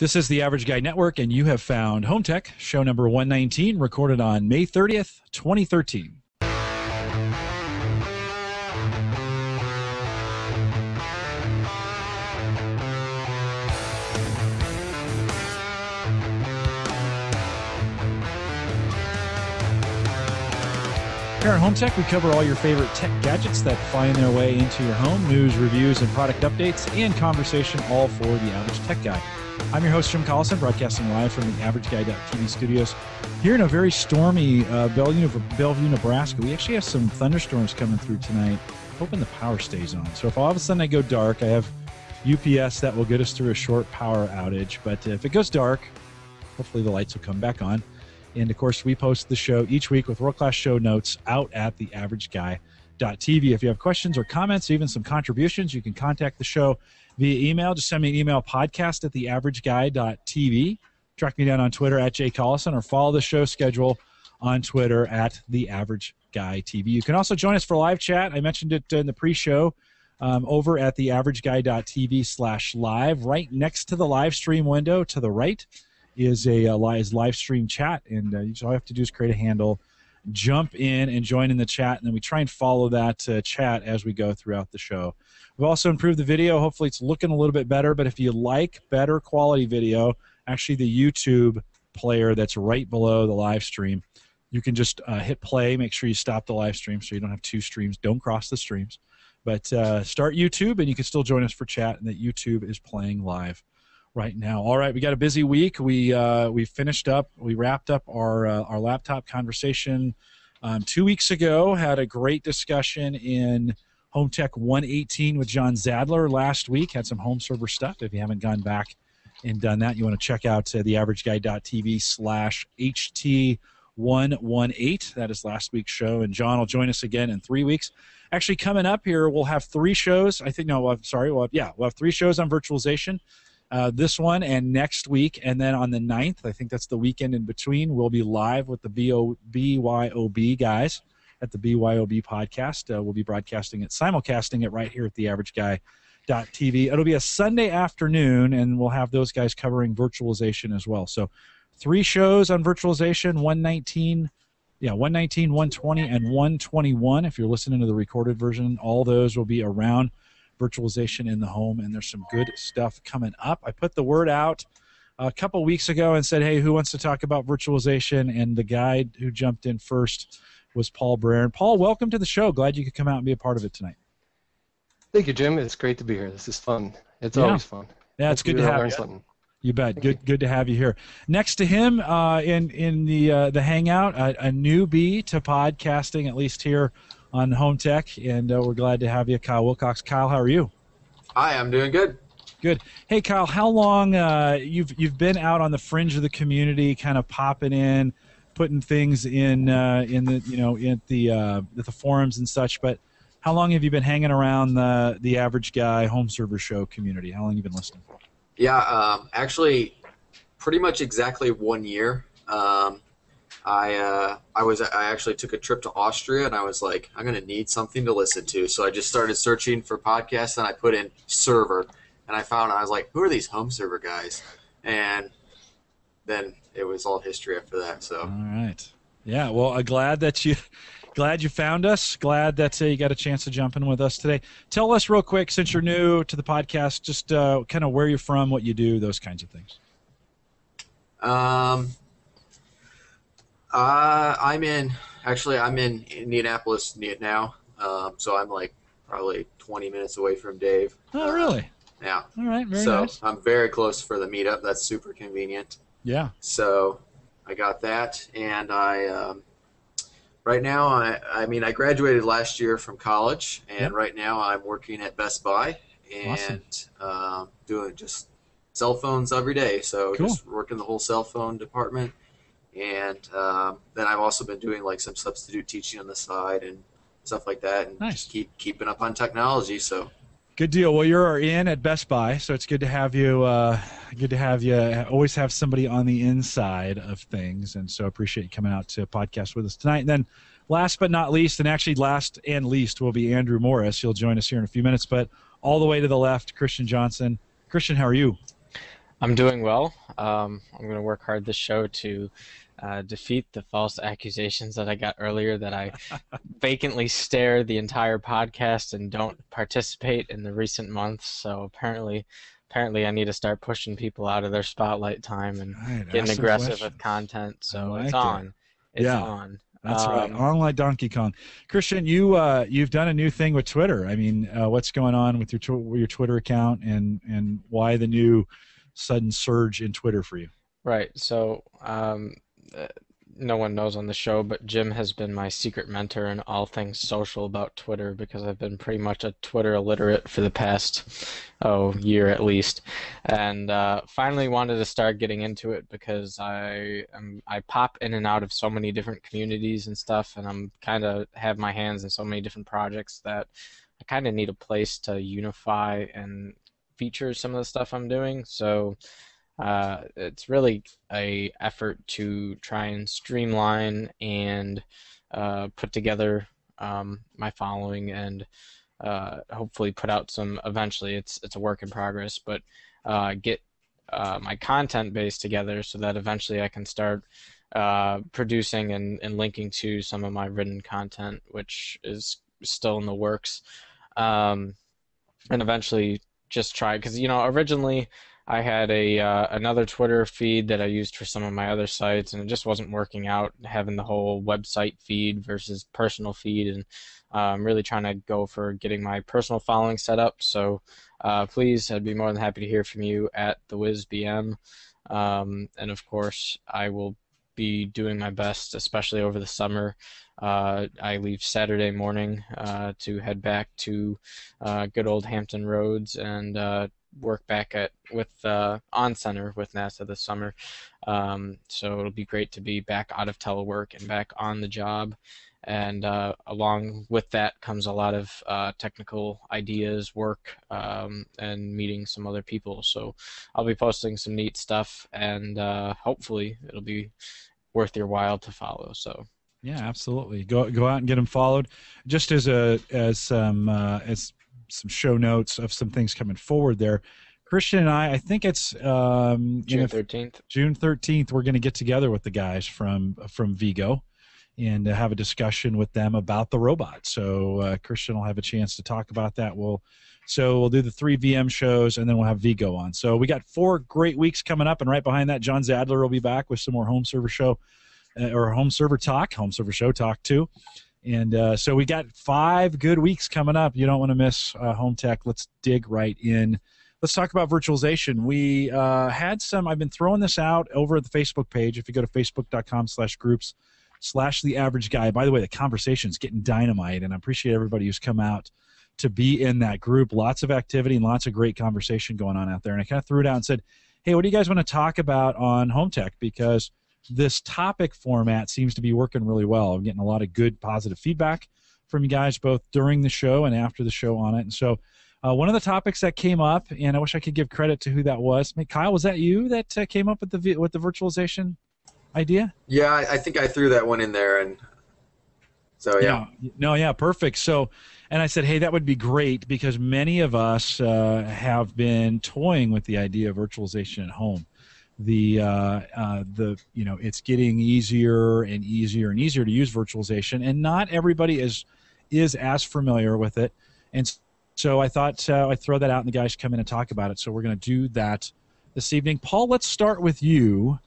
This is the Average Guy Network, and you have found Home Tech, show number 119, recorded on May 30th, 2013. Here at Home Tech, we cover all your favorite tech gadgets that find their way into your home, news, reviews, and product updates, and conversation, all for the average tech guy. I'm your host, Jim Collison, broadcasting live from the AverageGuy.tv studios here in a very stormy uh, Bellevue, Bellevue, Nebraska. We actually have some thunderstorms coming through tonight. Hoping the power stays on. So if all of a sudden I go dark, I have UPS that will get us through a short power outage. But if it goes dark, hopefully the lights will come back on. And of course, we post the show each week with world class show notes out at the AverageGuy.tv. If you have questions or comments, even some contributions, you can contact the show via email. Just send me an email podcast at theaverageguy.tv. Track me down on Twitter at Jay Collison or follow the show schedule on Twitter at the Average Guy TV. You can also join us for live chat. I mentioned it in the pre-show um, over at the averageguy.tv slash live. Right next to the live stream window to the right is a uh, live, live stream chat, and uh, you all you have to do is create a handle, jump in and join in the chat, and then we try and follow that uh, chat as we go throughout the show. We've also improved the video. Hopefully, it's looking a little bit better. But if you like better quality video, actually, the YouTube player that's right below the live stream, you can just uh, hit play. Make sure you stop the live stream so you don't have two streams. Don't cross the streams. But uh, start YouTube, and you can still join us for chat. And that YouTube is playing live right now. All right, we got a busy week. We uh, we finished up. We wrapped up our uh, our laptop conversation um, two weeks ago. Had a great discussion in Home Tech 118 with John Zadler last week. Had some home server stuff. If you haven't gone back and done that, you want to check out uh, theaverageguy.tv slash HT118. That is last week's show. And John will join us again in three weeks. Actually, coming up here, we'll have three shows. I think, no, I'm sorry. We'll have, yeah, we'll have three shows on virtualization. Uh, this one and next week. And then on the 9th, I think that's the weekend in between, we'll be live with the BO, BYOB guys at the BYOB podcast. Uh, we'll be broadcasting it, simulcasting it right here at the Average Guy. TV. It'll be a Sunday afternoon, and we'll have those guys covering virtualization as well. So, three shows on virtualization 119, yeah, 119, 120, and 121. If you're listening to the recorded version, all those will be around virtualization in the home, and there's some good stuff coming up. I put the word out a couple weeks ago and said, hey, who wants to talk about virtualization? And the guy who jumped in first was Paul Braren. Paul, welcome to the show. Glad you could come out and be a part of it tonight. Thank you, Jim. It's great to be here. This is fun. It's yeah. always fun. Yeah, it's good to have you. Something. You bet. Thank good, you. good to have you here. Next to him, uh, in in the uh, the hangout, a, a, newbie to podcasting, at least here on Home Tech, and uh, we're glad to have you, Kyle Wilcox. Kyle, how are you? Hi, I'm doing good. Good. Hey, Kyle, how long uh, you've you've been out on the fringe of the community, kind of popping in, putting things in uh, in the you know in the uh, the forums and such. But how long have you been hanging around the the average guy home server show community? How long have you been listening? Yeah, um, actually, pretty much exactly one year. Um, I uh, I was I actually took a trip to Austria and I was like I'm gonna need something to listen to, so I just started searching for podcasts and I put in server and I found I was like who are these home server guys and then it was all history after that. So. All right. Yeah. Well, I'm glad that you. Glad you found us. Glad that uh, you got a chance to jump in with us today. Tell us real quick, since you're new to the podcast, just uh, kind of where you're from, what you do, those kinds of things. Um, uh, I'm in. Actually, I'm in Indianapolis now. Um, so I'm like probably 20 minutes away from Dave. Oh, really? Yeah. All right. Very so nice. I'm very close for the meetup. That's super convenient. Yeah. So I got that, and I um, right now I I mean I graduated last year from college, and yep. right now I'm working at Best Buy and awesome. um, doing just cell phones every day. So cool. just working the whole cell phone department, and um, then I've also been doing like some substitute teaching on the side and stuff like that, and nice. just keep keeping up on technology. So Good deal. Well, you're in at Best Buy, so it's good to have you. Uh, good to have you. Always have somebody on the inside of things, and so appreciate you coming out to podcast with us tonight. And then, last but not least, and actually last and least, will be Andrew Morris. He'll join us here in a few minutes. But all the way to the left, Christian Johnson. Christian, how are you? I'm doing well. Um, I'm going to work hard this show to uh, defeat the false accusations that I got earlier that I vacantly stare the entire podcast and don't participate in the recent months. So apparently, apparently, I need to start pushing people out of their spotlight time and right, getting aggressive with content. So like it's on. It. It's yeah. on. That's um, right. On like Donkey Kong. Christian, you uh, you've done a new thing with Twitter. I mean, uh, what's going on with your tw- your Twitter account, and and why the new sudden surge in Twitter for you? Right. So um, uh, no one knows on the show, but Jim has been my secret mentor in all things social about Twitter because I've been pretty much a Twitter illiterate for the past oh year at least, and uh, finally wanted to start getting into it because I am I pop in and out of so many different communities and stuff, and I'm kind of have my hands in so many different projects that I kind of need a place to unify and feature some of the stuff I'm doing. So uh, it's really a effort to try and streamline and uh, put together um, my following and uh, hopefully put out some eventually it's it's a work in progress but uh, get uh, my content base together so that eventually I can start uh, producing and, and linking to some of my written content which is still in the works. Um, and eventually just try because you know originally I had a uh, another Twitter feed that I used for some of my other sites, and it just wasn't working out having the whole website feed versus personal feed, and uh, I'm really trying to go for getting my personal following set up. So uh, please, I'd be more than happy to hear from you at the WizBM, um, and of course, I will be doing my best, especially over the summer. Uh, I leave Saturday morning uh, to head back to uh, good old Hampton Roads and uh, work back at with uh, on center with NASA this summer. Um, so it'll be great to be back out of telework and back on the job. And uh, along with that comes a lot of uh, technical ideas, work, um, and meeting some other people. So I'll be posting some neat stuff, and uh, hopefully it'll be worth your while to follow. So yeah, absolutely. Go go out and get them followed. Just as a as some uh, as some show notes of some things coming forward there. Christian and I, I think it's um, June thirteenth. June thirteenth, we're going to get together with the guys from from Vigo and uh, have a discussion with them about the robot. So uh, Christian will have a chance to talk about that. We'll so we'll do the three VM shows and then we'll have Vigo on. So we got four great weeks coming up, and right behind that, John Zadler will be back with some more home server show uh, or home server talk, home server show talk too. And uh, so we got five good weeks coming up. You don't want to miss uh, Home Tech. Let's dig right in. Let's talk about virtualization. We uh, had some. I've been throwing this out over at the Facebook page. If you go to facebook.com/groups slash the average guy. By the way, the conversation's getting dynamite, and I appreciate everybody who's come out to be in that group. Lots of activity and lots of great conversation going on out there. And I kind of threw it out and said, "Hey, what do you guys want to talk about on Home Tech?" Because this topic format seems to be working really well. I'm getting a lot of good, positive feedback from you guys both during the show and after the show on it. And so, uh, one of the topics that came up, and I wish I could give credit to who that was. Kyle, was that you that uh, came up with the with the virtualization idea? Yeah, I think I threw that one in there, and so yeah. yeah. No, yeah, perfect. So, and I said, hey, that would be great because many of us uh, have been toying with the idea of virtualization at home the uh, uh, the you know it's getting easier and easier and easier to use virtualization, and not everybody is is as familiar with it. And so I thought uh, I'd throw that out, and the guys come in and talk about it. So we're going to do that this evening. Paul, let's start with you.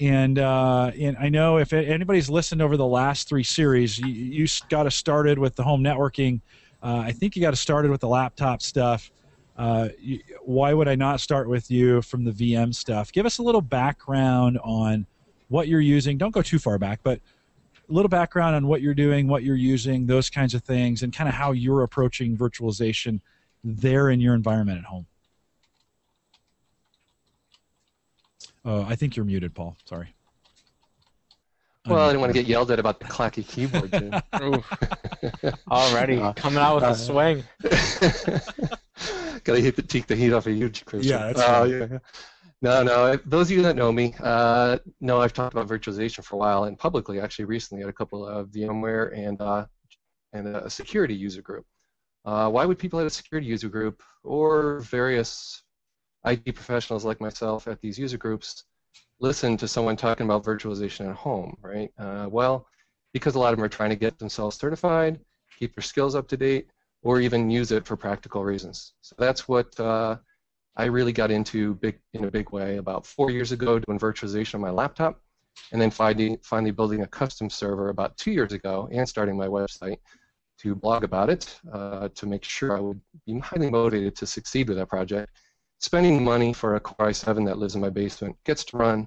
And uh, and I know if anybody's listened over the last three series, you, you got us started with the home networking. Uh, I think you got us started with the laptop stuff. Uh, why would I not start with you from the VM stuff? Give us a little background on what you're using. Don't go too far back, but a little background on what you're doing, what you're using, those kinds of things, and kind of how you're approaching virtualization there in your environment at home. Uh, I think you're muted, Paul. Sorry. Well, I didn't want to get yelled at about the clacky keyboard, Jim. Already uh, coming out with uh, a swing. Gotta hit the, take the heat off of you, Chris. Yeah, that's uh, yeah. No, no. Those of you that know me uh, know I've talked about virtualization for a while, and publicly, actually, recently at a couple of VMware and uh, and a security user group. Uh, why would people at a security user group or various IT professionals like myself at these user groups listen to someone talking about virtualization at home, right? Uh, well, because a lot of them are trying to get themselves certified, keep their skills up to date, or even use it for practical reasons. So that's what uh, I really got into big in a big way about four years ago doing virtualization on my laptop, and then finally, finally building a custom server about two years ago and starting my website to blog about it uh, to make sure I would be highly motivated to succeed with that project. Spending money for a Core i7 that lives in my basement gets to run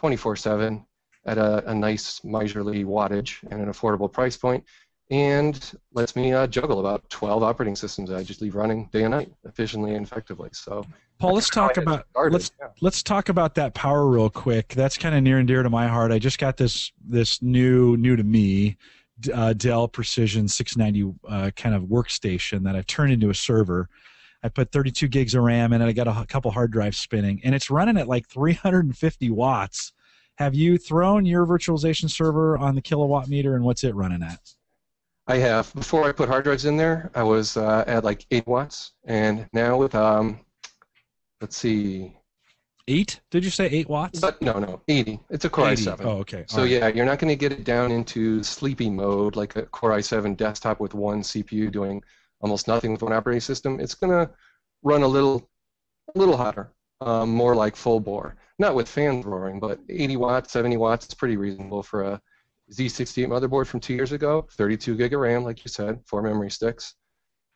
24/7 at a, a nice miserly wattage and an affordable price point and lets me uh, juggle about 12 operating systems I just leave running day and night efficiently and effectively. So, Paul, let's talk about let's yeah. let's talk about that power real quick. That's kind of near and dear to my heart. I just got this this new new to me uh, Dell Precision 690 uh, kind of workstation that I've turned into a server. I put 32 gigs of RAM in it. I got a couple hard drives spinning, and it's running at like 350 watts. Have you thrown your virtualization server on the kilowatt meter, and what's it running at? I have. Before I put hard drives in there, I was uh, at like 8 watts, and now with, um, let's see. 8? Did you say 8 watts? But no, no, 80. It's a Core 80. i7. Oh, okay. So right. yeah, you're not going to get it down into sleepy mode like a Core i7 desktop with one CPU doing almost nothing with one operating system. It's going to run a little, a little hotter, um, more like full bore. Not with fans roaring, but 80 watts, 70 watts is pretty reasonable for a Z68 motherboard from two years ago, 32 gig of RAM, like you said, four memory sticks,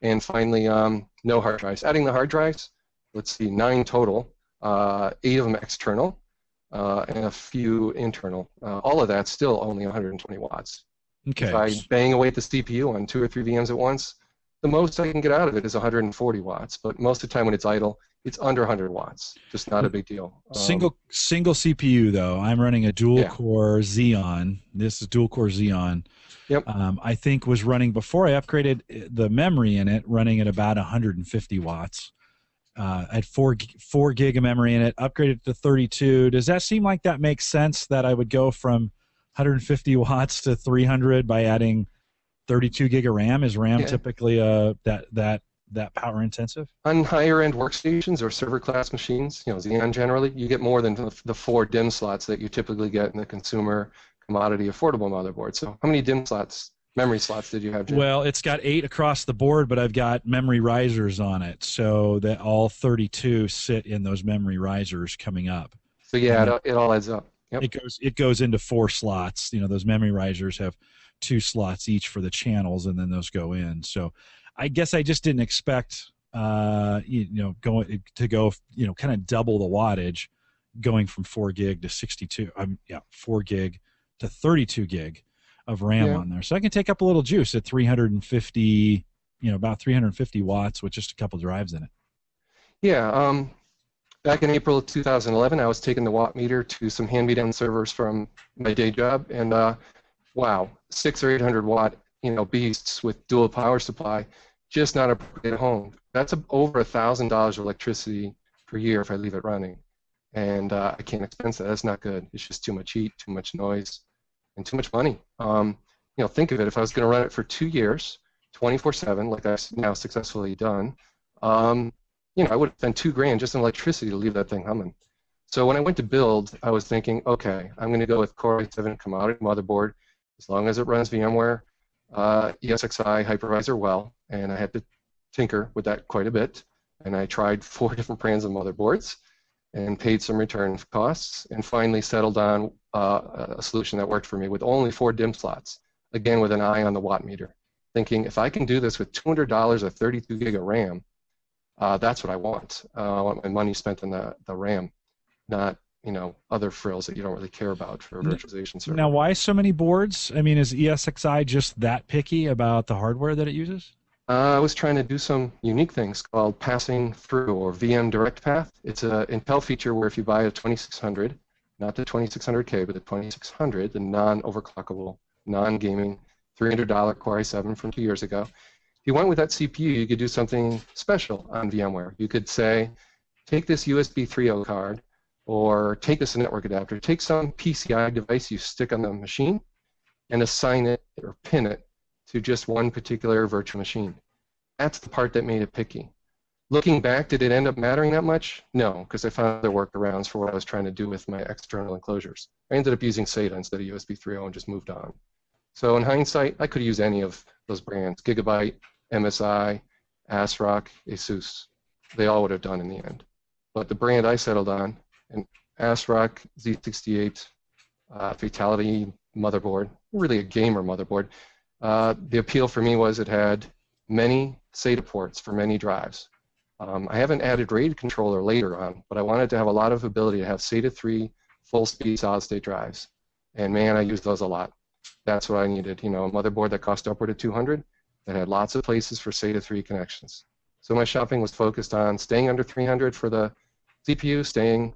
and finally, um, no hard drives. Adding the hard drives, let's see, nine total, uh, eight of them external, uh, and a few internal. Uh, all of that still only 120 watts. Okay. If I bang away at the CPU on two or three VMs at once, the most I can get out of it is 140 watts. But most of the time when it's idle, it's under 100 watts. Just not a big deal. Um, single single CPU though. I'm running a dual yeah. core Xeon. This is dual core Xeon. Yep. Um, I think was running before I upgraded the memory in it, running at about 150 watts. Uh, I had four four gig of memory in it. Upgraded to 32. Does that seem like that makes sense? That I would go from 150 watts to 300 by adding 32 gig of RAM. Is RAM yeah. typically uh, that that that power intensive? On higher end workstations or server class machines, you know, Xeon generally, you get more than the four DIMM slots that you typically get in the consumer commodity affordable motherboard. So how many DIMM slots, memory slots did you have? Jim? Well, it's got eight across the board, but I've got memory risers on it, so that all 32 sit in those memory risers coming up. So yeah, it, it, all adds up. Yep. It goes it goes into four slots. You know, those memory risers have two slots each for the channels, and then those go in. So I guess I just didn't expect uh, you, know going to go you know kind of double the wattage, going from four gig to 62. Um, yeah, four gig to 32 gig of RAM yeah. on there. So I can take up a little juice at 350, you know, about 350 watts with just a couple drives in it. Yeah. Um, back in April of 2011, I was taking the watt meter to some hand-me-down servers from my day job, and uh, wow, six or 800 watt, you know, beasts with dual power supply just not appropriate at home. That's a, over a thousand dollars of electricity per year if I leave it running, and uh, I can't expense that. That's not good. It's just too much heat, too much noise, and too much money. Um, you know, think of it. If I was going to run it for two years, 24/7, like I've now successfully done, um, you know, I would have spent two grand just in electricity to leave that thing humming. So when I went to build, I was thinking, okay, I'm going to go with Core i7 commodity motherboard, as long as it runs VMware uh, ESXi hypervisor well, and I had to tinker with that quite a bit. And I tried four different brands of motherboards and paid some return costs and finally settled on uh, a solution that worked for me with only four DIMM slots, again with an eye on the watt meter, thinking if I can do this with $200 or 32 gig of RAM, uh, that's what I want. Uh, I want my money spent on the, the RAM, not you know other frills that you don't really care about for a virtualization server. Now, why so many boards? I mean, is ESXi just that picky about the hardware that it uses? Uh, I was trying to do some unique things called passing through or VM direct path. It's an Intel feature where if you buy a 2600, not the 2600K, but the 2600, the non-overclockable, non-gaming $300 Core i7 from two years ago, if you went with that CPU, you could do something special on VMware. You could say, take this USB 3.0 card, or take this network adapter, take some PCI device you stick on the machine and assign it or pin it to just one particular virtual machine. That's the part that made it picky. Looking back, did it end up mattering that much? No, because I found other workarounds for what I was trying to do with my external enclosures. I ended up using SATA instead of USB 3.0 and just moved on. So in hindsight, I could use any of those brands, Gigabyte, MSI, ASRock, Asus. They all would have done in the end. But the brand I settled on, an ASRock Z68 uh, Fatality motherboard, really a gamer motherboard, uh, the appeal for me was it had many SATA ports for many drives. Um, I haven't added RAID controller later on, but I wanted to have a lot of ability to have SATA 3 full-speed solid-state drives. And man, I used those a lot. That's what I needed. You know, a motherboard that cost upward of 200 that had lots of places for SATA 3 connections. So my shopping was focused on staying under 300 for the CPU, staying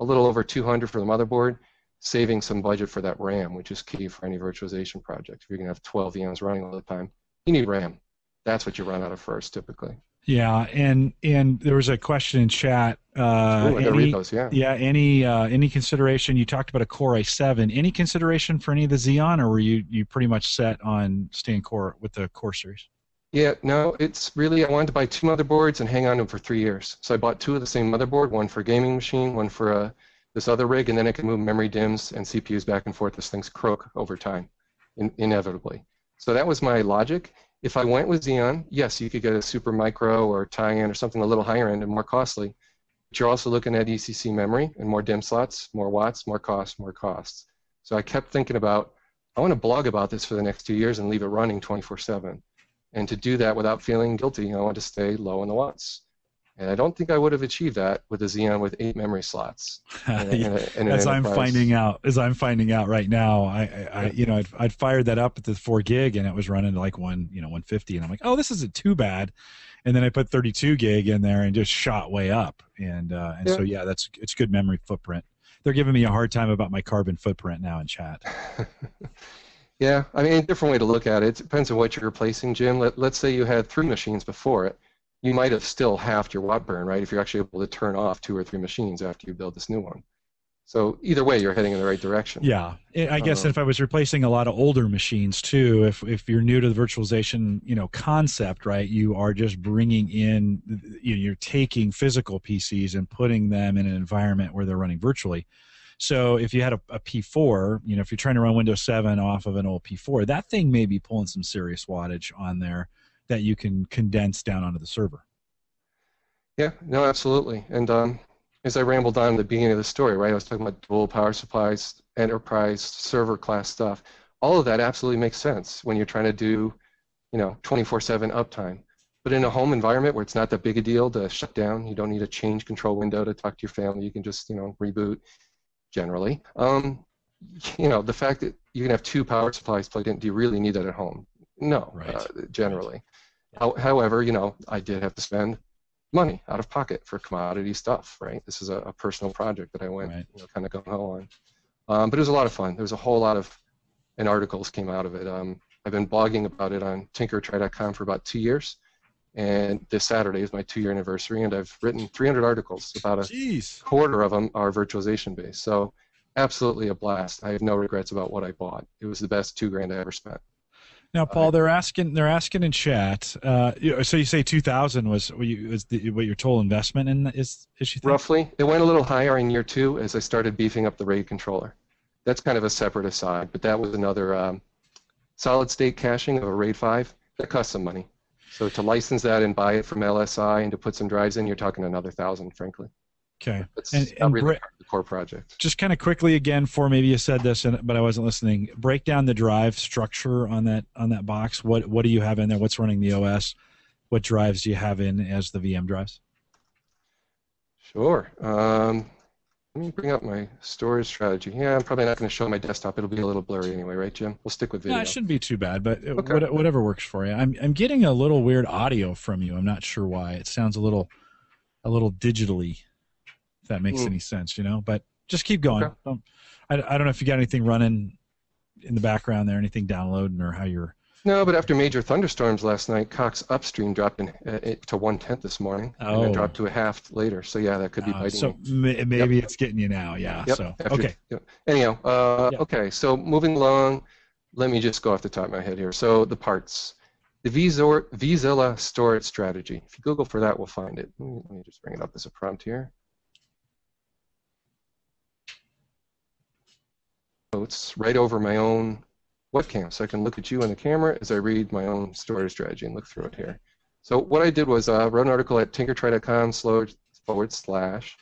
a little over 200 for the motherboard, saving some budget for that RAM, which is key for any virtualization project. If you're going to have 12 VMs running all the time, you need RAM. That's what you run out of first, typically. Yeah, and and there was a question in chat. Uh, Ooh, any, those, yeah. Yeah, any uh, any consideration? You talked about a Core i7. Any consideration for any of the Xeon, or were you you pretty much set on staying Core with the Core series? Yeah, no, it's really I wanted to buy two motherboards and hang on to them for three years. So I bought two of the same motherboard, one for a gaming machine, one for uh, this other rig, and then I can move memory DIMMs and CPUs back and forth as things croak over time, in, inevitably. So that was my logic. If I went with Xeon, yes, you could get a Super Micro or Tyan or something a little higher end and more costly. But you're also looking at ECC memory and more DIMM slots, more watts, more cost, more costs. So I kept thinking about, I want to blog about this for the next two years and leave it running 24/7. And to do that without feeling guilty, I want to stay low on the watts. And I don't think I would have achieved that with a Xeon with eight memory slots. And, and and as I'm finding out, as I'm finding out right now, I, I, I you know, I'd, I'd, fired that up at the four gig, and it was running like one, you know, 150, and I'm like, oh, this isn't too bad. And then I put 32 gig in there and just shot way up. And uh, and yeah. so yeah, that's it's good memory footprint. They're giving me a hard time about my carbon footprint now in chat. yeah, I mean, a different way to look at it. It depends on what you're replacing, Jim. Let, let's say you had three machines before it you might have still halved your watt burn, right? If you're actually able to turn off two or three machines after you build this new one. So either way, you're heading in the right direction. Yeah, I guess uh, if I was replacing a lot of older machines too, if if you're new to the virtualization, you know, concept, right? You are just bringing in, you know, you're taking physical PCs and putting them in an environment where they're running virtually. So if you had a a P4, you know, if you're trying to run Windows 7 off of an old P4, that thing may be pulling some serious wattage on there that you can condense down onto the server. Yeah, no, absolutely. And um, as I rambled on at the beginning of the story, right, I was talking about dual power supplies, enterprise server class stuff. All of that absolutely makes sense when you're trying to do, you know, 24/7 uptime. But in a home environment where it's not that big a deal to shut down, you don't need a change control window to talk to your family. You can just, you know, reboot. Generally, um, you know, the fact that you can have two power supplies plugged in, do you really need that at home? No, right. uh, generally. Right. however, you know, I did have to spend money out of pocket for commodity stuff, right? This is a, a personal project that I went, right. you know, kind of going on. Um, but it was a lot of fun. There was a whole lot of, and articles came out of it. Um, I've been blogging about it on tinkertry.com for about two years, and this Saturday is my two-year anniversary, and I've written 300 articles. About a Jeez. quarter of them are virtualization based. So, absolutely a blast. I have no regrets about what I bought. It was the best two grand I ever spent. Now, Paul, they're asking they're asking in chat. Uh, so you say two thousand was what, you, was the, what your total investment in is? Is she roughly? It went a little higher in year two as I started beefing up the RAID controller. That's kind of a separate aside, but that was another um, solid state caching of a RAID five that cost some money. So to license that and buy it from LSI and to put some drives in, you're talking another thousand, frankly. Okay. It's and, and really the core project. Just kind of quickly again, for maybe you said this, but I wasn't listening. Break down the drive structure on that on that box. What what do you have in there? What's running the OS? What drives do you have in as the VM drives? Sure. Um, let me bring up my storage strategy. Yeah, I'm probably not going to show my desktop. It'll be a little blurry anyway, right, Jim? We'll stick with video. No, it shouldn't be too bad, but okay. whatever works for you. I'm I'm getting a little weird audio from you. I'm not sure why. It sounds a little a little digitally if that makes mm. any sense, you know. But just keep going. Okay. Um, I, I don't know if you got anything running in the background there, anything downloading, or how you're. No, but after major thunderstorms last night, Cox upstream dropped in, uh, to one tenth this morning, oh. and then dropped to a half later. So yeah, that could be uh, biting. So maybe yep. it's getting you now. Yeah. Yep. So after, okay. Yep. Anyhow, uh, yep. okay. So moving along, let me just go off the top of my head here. So the parts. The Vzor, Vzilla storage strategy. If you Google for that, we'll find it. Let me just bring it up as a prompt here. Notes right over my own webcam, so I can look at you in the camera as I read my own storage strategy and look through it here. So what I did was uh, wrote an article at tinkertry.com forward slash.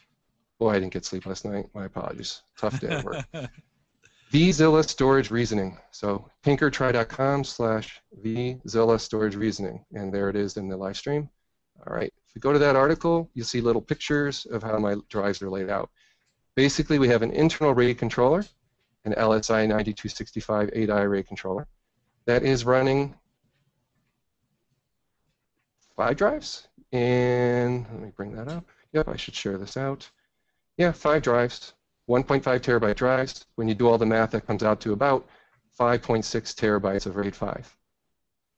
Boy, I didn't get sleep last night. My apologies. Tough day at work. Vzilla storage reasoning. So tinkertry.com slash Vzilla storage reasoning. And there it is in the live stream. All right. If you go to that article, you'll see little pictures of how my drives are laid out. Basically, we have an internal RAID controller, an LSI 9265 8i RAID controller, that is running five drives. And let me bring that up. Yep, I should share this out. Yeah, five drives. 1.5 terabyte drives. When you do all the math, that comes out to about 5.6 terabytes of RAID 5.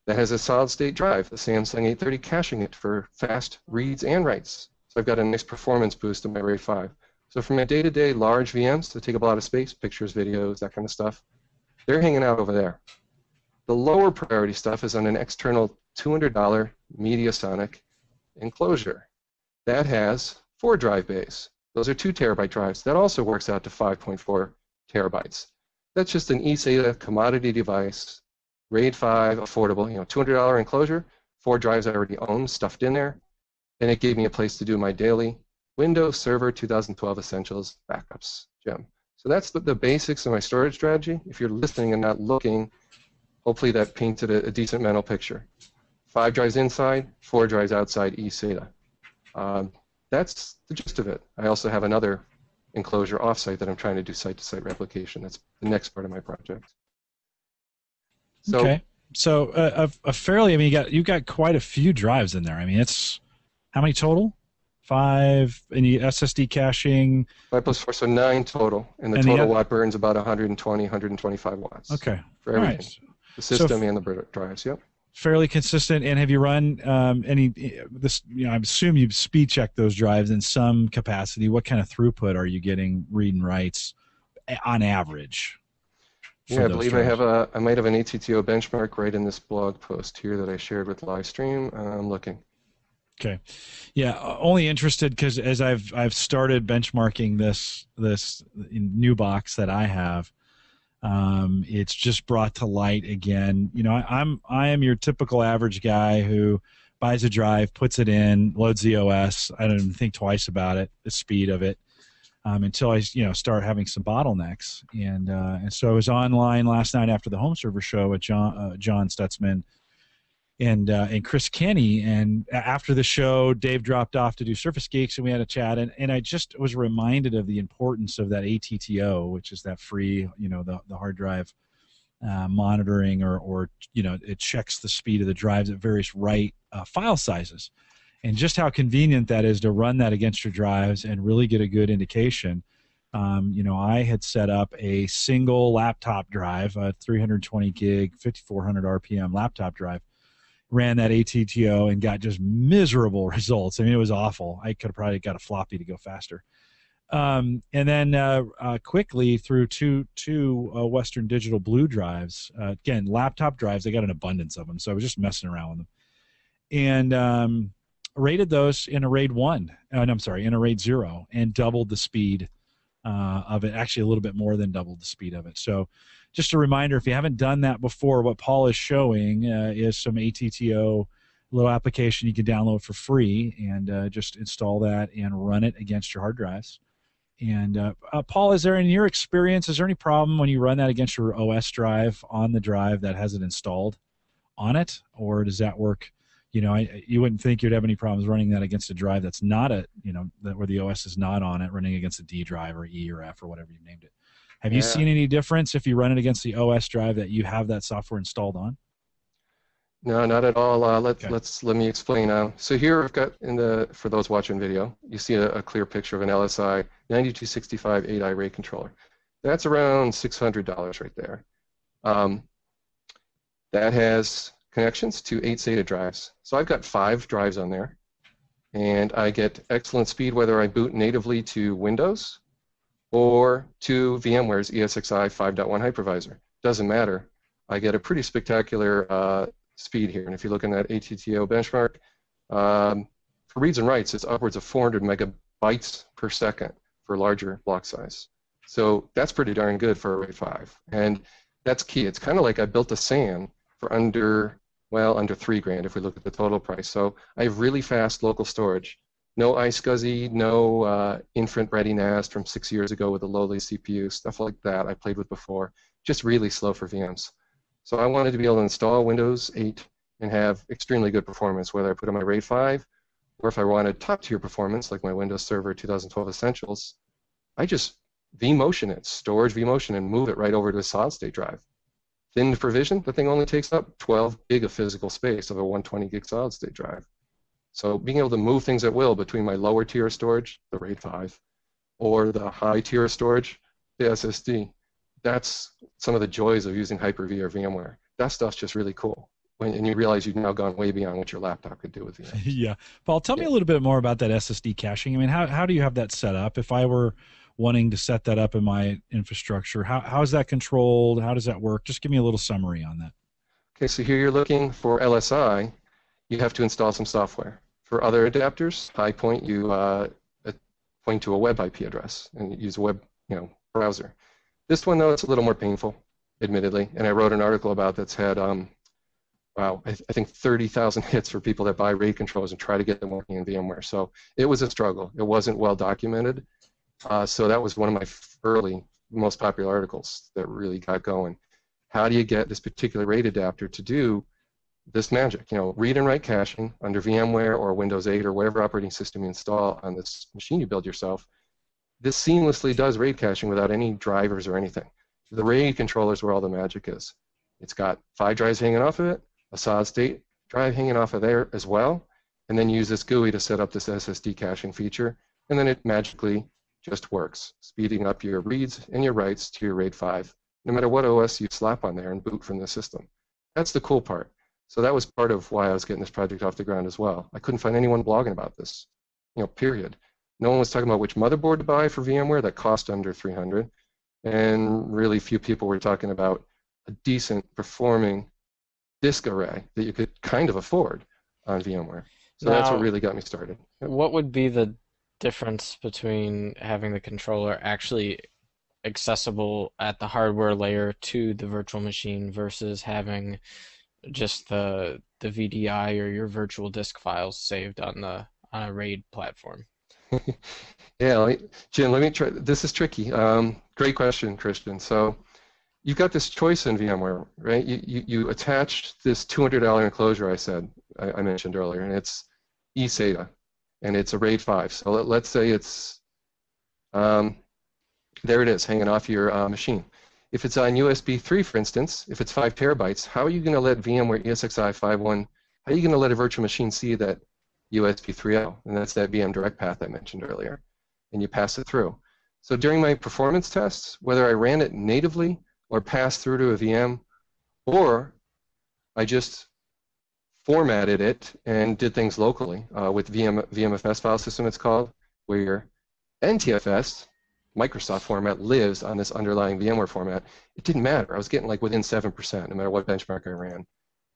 That has a solid state drive, the Samsung 830 caching it for fast reads and writes. So I've got a nice performance boost in my RAID 5. So for my day-to-day large VMs that take up a lot of space, pictures, videos, that kind of stuff, they're hanging out over there. The lower priority stuff is on an external $200 Mediasonic enclosure. That has four drive bays. Those are two terabyte drives. That also works out to 5.4 terabytes. That's just an eSATA commodity device, RAID 5, affordable, you know, $200 enclosure, four drives I already own stuffed in there, and it gave me a place to do my daily Windows Server 2012 Essentials backups Jim. So that's the, the basics of my storage strategy. If you're listening and not looking, hopefully that painted a, a decent mental picture. Five drives inside, four drives outside eSATA. Um, that's the gist of it. I also have another enclosure offsite that I'm trying to do site-to-site replication. That's the next part of my project. So, okay. So uh, a, a, fairly, I mean, you got you got quite a few drives in there. I mean, it's how many total? Five, any SSD caching? Five plus four, so nine total, and the and total the, watt burns about 120, 125 watts. Okay. For everything, right. the system so, and the drives. Yep fairly consistent. And have you run um, any this? You know, I assume you've speed check those drives in some capacity. What kind of throughput are you getting read and writes on average? Yeah, I believe? I have a. I might have an ATTO benchmark right in this blog post here that I shared with Livestream. Uh, I'm looking. Okay, yeah. Only interested because as I've I've started benchmarking this this new box that I have, um, it's just brought to light again. You know, I, I'm I am your typical average guy who buys a drive, puts it in, loads the OS. I don't even think twice about it, the speed of it, um, until I you know start having some bottlenecks. And uh, and so I was online last night after the home server show with John uh, John Stutzman and uh, and Chris Kenny. And after the show, Dave dropped off to do Surface Geeks, and we had a chat. And, and I just was reminded of the importance of that ATTO, which is that free, you know, the, the hard drive uh, monitoring, or or you know, it checks the speed of the drives at various write uh, file sizes, and just how convenient that is to run that against your drives and really get a good indication. Um, you know, I had set up a single laptop drive, a 320 gig, 5400 RPM laptop drive ran that ATTO and got just miserable results. I mean, it was awful. I could have probably got a floppy to go faster. Um, and then uh, uh, quickly through two two uh, Western Digital Blue drives. Uh, again, laptop drives. I got an abundance of them, so I was just messing around with them, and um, rated those in a RAID one. Uh, I'm sorry, in a RAID zero, and doubled the speed uh, of it. Actually, a little bit more than doubled the speed of it. So just a reminder if you haven't done that before, what Paul is showing uh, is some ATTO little application you can download for free and uh, just install that and run it against your hard drives. And uh, uh, Paul, is there in your experience, is there any problem when you run that against your OS drive on the drive that has it installed on it, or does that work? You know, I, you wouldn't think you'd have any problems running that against a drive that's not a, you know, that where the OS is not on it, running against a D drive or E or F or whatever you named it. Have you seen any difference if you run it against the OS drive that you have that software installed on? No, not at all. Uh, let, okay. Let's let me explain. Uh, so here I've got in the for those watching video, you see a, a clear picture of an LSI 9265 8i RAID controller. That's around $600 right there. Um, that has connections to eight SATA drives. So I've got five drives on there, and I get excellent speed whether I boot natively to Windows or to VMware's ESXi 5.1 hypervisor. Doesn't matter. I get a pretty spectacular uh, speed here. And if you look looking that ATTO benchmark, um, for reads and writes, it's upwards of 400 megabytes per second for larger block size. So that's pretty darn good for a RAID 5. And that's key. It's kind of like I built a SAN for under, well, under three grand if we look at the total price. So I have really fast local storage. No iSCSI, no uh, Infrant ReadyNAS from six years ago with a lowly CPU, stuff like that I played with before. Just really slow for VMs. So I wanted to be able to install Windows 8 and have extremely good performance, whether I put on my RAID 5 or if I wanted top tier performance like my Windows Server 2012 Essentials, I just vMotion it, storage vMotion, and move it right over to a solid state drive. Thin provision, the thing only takes up 12 gig of physical space of a 120 gig solid state drive. So being able to move things at will between my lower tier storage, the RAID 5, or the high tier storage, the SSD, that's some of the joys of using Hyper-V or VMware. That stuff's just really cool. When, and you realize you've now gone way beyond what your laptop could do with VM. yeah. Paul, tell yeah. me a little bit more about that SSD caching. I mean, how, how do you have that set up? If I were wanting to set that up in my infrastructure, how, how is that controlled? How does that work? Just give me a little summary on that. Okay, so here you're looking for LSI. You have to install some software. For other adapters, HighPoint, you uh, point to a web IP address and use a web you know, browser. This one, though, it's a little more painful, admittedly, and I wrote an article about that's had, um, wow, I, th I think 30,000 hits for people that buy RAID controllers and try to get them working in VMware. So it was a struggle. It wasn't well documented. Uh, so that was one of my early, most popular articles that really got going. How do you get this particular RAID adapter to do this magic, you know, read and write caching under VMware or Windows 8 or whatever operating system you install on this machine you build yourself, this seamlessly does RAID caching without any drivers or anything. The RAID controller is where all the magic is. It's got five drives hanging off of it, a solid state drive hanging off of there as well, and then use this GUI to set up this SSD caching feature, and then it magically just works, speeding up your reads and your writes to your RAID 5, no matter what OS you slap on there and boot from the system. That's the cool part. So that was part of why I was getting this project off the ground as well. I couldn't find anyone blogging about this, you know, period. No one was talking about which motherboard to buy for VMware that cost under 300, and really few people were talking about a decent performing disk array that you could kind of afford on VMware. So now, that's what really got me started. Yep. What would be the difference between having the controller actually accessible at the hardware layer to the virtual machine versus having just the the VDI or your virtual disk files saved on the on a RAID platform? yeah, let me, Jim, let me try. This is tricky. Um, great question, Christian. So you've got this choice in VMware, right? You, you, you attach this $200 enclosure I said, I, I, mentioned earlier, and it's eSATA, and it's a RAID 5. So let, us say it's, um, there it is, hanging off your uh, machine. If it's on USB 3, for instance, if it's 5 terabytes, how are you going to let VMware ESXi 5.1, how are you going to let a virtual machine see that USB 3.0? And that's that VM direct path I mentioned earlier. And you pass it through. So during my performance tests, whether I ran it natively or passed through to a VM, or I just formatted it and did things locally uh, with VM, VMFS file system, it's called, where your NTFS Microsoft format lives on this underlying VMware format, it didn't matter. I was getting like within 7%, no matter what benchmark I ran.